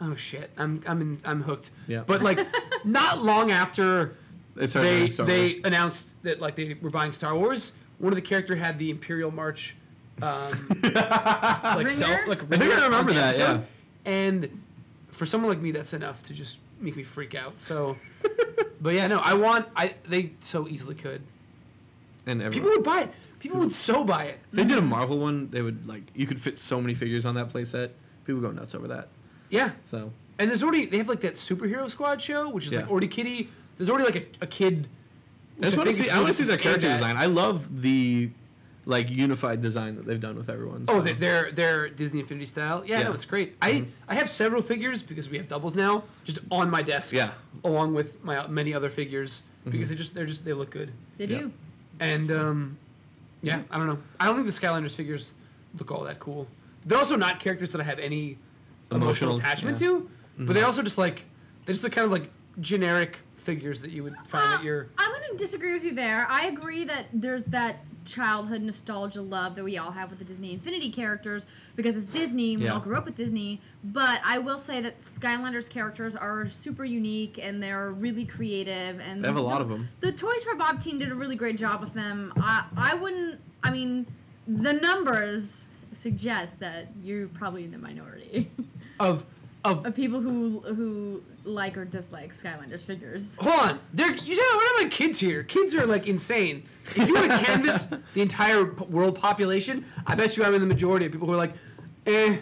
[SPEAKER 1] Oh shit, I'm I'm in, I'm hooked.
[SPEAKER 2] Yeah.
[SPEAKER 1] But like, not long after
[SPEAKER 2] They
[SPEAKER 1] they they
[SPEAKER 2] Wars.
[SPEAKER 1] announced that like they were buying Star Wars, one of the character had the Imperial March, um, like cell,
[SPEAKER 3] Ringer?
[SPEAKER 1] like
[SPEAKER 2] I think I remember that,
[SPEAKER 1] episode. And for someone like me, that's enough to just make me freak out. So, but yeah, no, I want I they so easily could.
[SPEAKER 2] and everyone.
[SPEAKER 1] People would buy it. People would so buy it.
[SPEAKER 2] if they did a Marvel one, they would like you could fit so many figures on that playset. People go nuts over that.
[SPEAKER 1] Yeah.
[SPEAKER 2] So
[SPEAKER 1] And there's already they have like that superhero squad show, which is like
[SPEAKER 2] Yeah.
[SPEAKER 1] already Kitty. There's already like a, a kid.
[SPEAKER 2] I just want to see. I want to see
[SPEAKER 1] this
[SPEAKER 2] their character
[SPEAKER 1] aimed
[SPEAKER 2] design. I love the like unified design that they've done with everyone.
[SPEAKER 1] Oh,
[SPEAKER 2] so.
[SPEAKER 1] they- they're they're Disney Infinity style. Yeah, no,
[SPEAKER 2] Yeah. Mm-hmm.
[SPEAKER 1] it's great. I I have several figures because we have doubles now, just on my desk.
[SPEAKER 2] Yeah.
[SPEAKER 1] Along with my many other figures
[SPEAKER 2] Mm-hmm.
[SPEAKER 1] because they just they're just they look good.
[SPEAKER 3] They
[SPEAKER 2] Yeah.
[SPEAKER 3] do.
[SPEAKER 1] And um, yeah, I don't know. I don't think the Skylanders figures look all that cool. They're also not characters that I have any emotional,
[SPEAKER 2] Emotional,
[SPEAKER 1] attachment
[SPEAKER 2] yeah.
[SPEAKER 1] to, but they also just like they just look kind of like generic figures that you would find
[SPEAKER 3] Uh,
[SPEAKER 1] at your.
[SPEAKER 3] I'm going to disagree with you there. I agree that there's that childhood nostalgia love that we all have with the Disney Infinity characters because it's Disney. We
[SPEAKER 2] Yeah.
[SPEAKER 3] all grew up with Disney. But I will say that Skylanders characters are super unique and they're really creative. And
[SPEAKER 2] They have a lot
[SPEAKER 3] the-
[SPEAKER 2] them.
[SPEAKER 3] The Toys for Bob team did a really great job with them. I I wouldn't. I mean, the numbers suggest that you're probably in the minority
[SPEAKER 1] of of
[SPEAKER 3] of people who who like or dislike Skylanders figures.
[SPEAKER 1] hold on. They're you know what about kids here? Kids are like insane. If you were to canvas the entire world population, I bet you I'm in the majority of people who are like, eh,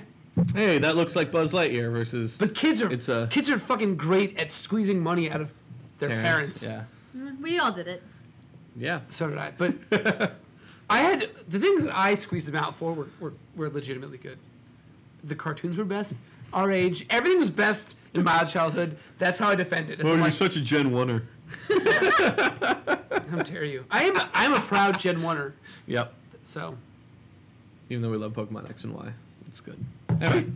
[SPEAKER 2] Hey, that looks like Buzz Lightyear versus.
[SPEAKER 1] But kids are
[SPEAKER 2] It's a-
[SPEAKER 1] kids are fucking great at squeezing money out of their parents.
[SPEAKER 2] Yeah.
[SPEAKER 3] Mm, We all did it.
[SPEAKER 2] Yeah.
[SPEAKER 1] So did I. But I had the things that I squeezed them out for were, were, were legitimately good. The cartoons were best. Our age, everything was best in my childhood. That's how I defend it. It's like, you're
[SPEAKER 2] such a Gen Oneer.
[SPEAKER 1] how dare you? I am a, I'm a proud Gen Oneer.
[SPEAKER 2] Yep.
[SPEAKER 1] So
[SPEAKER 2] Even though we love Pokemon X and Y, it's good.
[SPEAKER 1] sweet.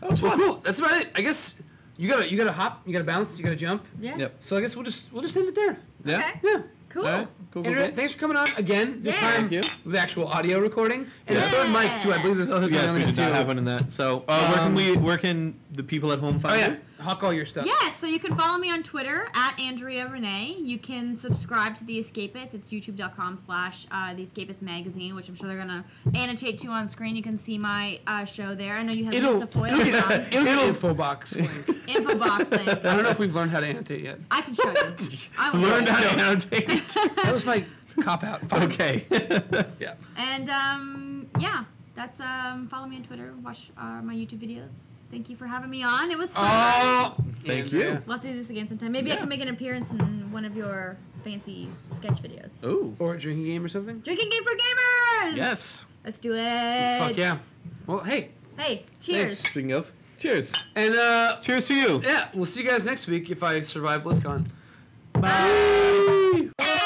[SPEAKER 2] That was
[SPEAKER 1] Well,
[SPEAKER 2] fun.
[SPEAKER 1] cool. That's about it. I guess you gotta you gotta hop, you gotta bounce, you gotta jump.
[SPEAKER 3] Yeah.
[SPEAKER 2] Yep.
[SPEAKER 1] So I guess we'll just we'll just end it there.
[SPEAKER 2] Yeah.
[SPEAKER 3] Okay.
[SPEAKER 1] Yeah.
[SPEAKER 3] Cool.
[SPEAKER 2] All right. Cool. cool,
[SPEAKER 1] Andrea,
[SPEAKER 2] cool.
[SPEAKER 1] thanks for coming on again. This
[SPEAKER 3] Yeah.
[SPEAKER 1] time
[SPEAKER 2] Thank you.
[SPEAKER 1] with actual audio recording and
[SPEAKER 2] Yeah.
[SPEAKER 1] a third mic too. I believe that those
[SPEAKER 2] Yes,
[SPEAKER 1] are
[SPEAKER 2] we
[SPEAKER 1] only
[SPEAKER 2] did not
[SPEAKER 1] two.
[SPEAKER 2] have one in that. So, uh, where can
[SPEAKER 1] Um,
[SPEAKER 2] we? Where can the people at home find Oh
[SPEAKER 1] yeah,
[SPEAKER 2] you?
[SPEAKER 1] Hawk all your stuff.
[SPEAKER 3] Yeah, so you can follow me on Twitter at Andrea Rene. You can subscribe to The Escapist. It's youtube.com slash uh, The Escapist Magazine, which I'm sure they're going to annotate to on screen. You can see my uh, show there. I know you have
[SPEAKER 1] It'll
[SPEAKER 3] Lisa Foiles
[SPEAKER 1] it'll
[SPEAKER 3] on.
[SPEAKER 1] it'll get info box link.
[SPEAKER 3] Info box link.
[SPEAKER 1] I don't know if we've learned how to annotate yet.
[SPEAKER 3] I can show you. I will.
[SPEAKER 2] Learned how to annotate.
[SPEAKER 1] That was my cop out.
[SPEAKER 2] okay.
[SPEAKER 1] Yeah.
[SPEAKER 3] And um, yeah, that's um, follow me on Twitter. Watch uh, my YouTube videos. Thank you for having me on. It was fun.
[SPEAKER 1] Oh,
[SPEAKER 2] Thank
[SPEAKER 1] Andrea.
[SPEAKER 2] you.
[SPEAKER 3] We'll have to do this again sometime. Maybe I can make an appearance in one of your fancy sketch videos.
[SPEAKER 2] Ooh.
[SPEAKER 1] Or a drinking game or something.
[SPEAKER 3] Drinking game for gamers.
[SPEAKER 2] Yes.
[SPEAKER 3] Let's do it.
[SPEAKER 1] Fuck yeah. Well, hey,
[SPEAKER 3] Hey, cheers.
[SPEAKER 1] Thanks.
[SPEAKER 2] Speaking of, cheers.
[SPEAKER 1] and uh,
[SPEAKER 2] Cheers to you.
[SPEAKER 1] yeah, we'll see you guys next week if I survive BlizzCon.
[SPEAKER 2] Bye.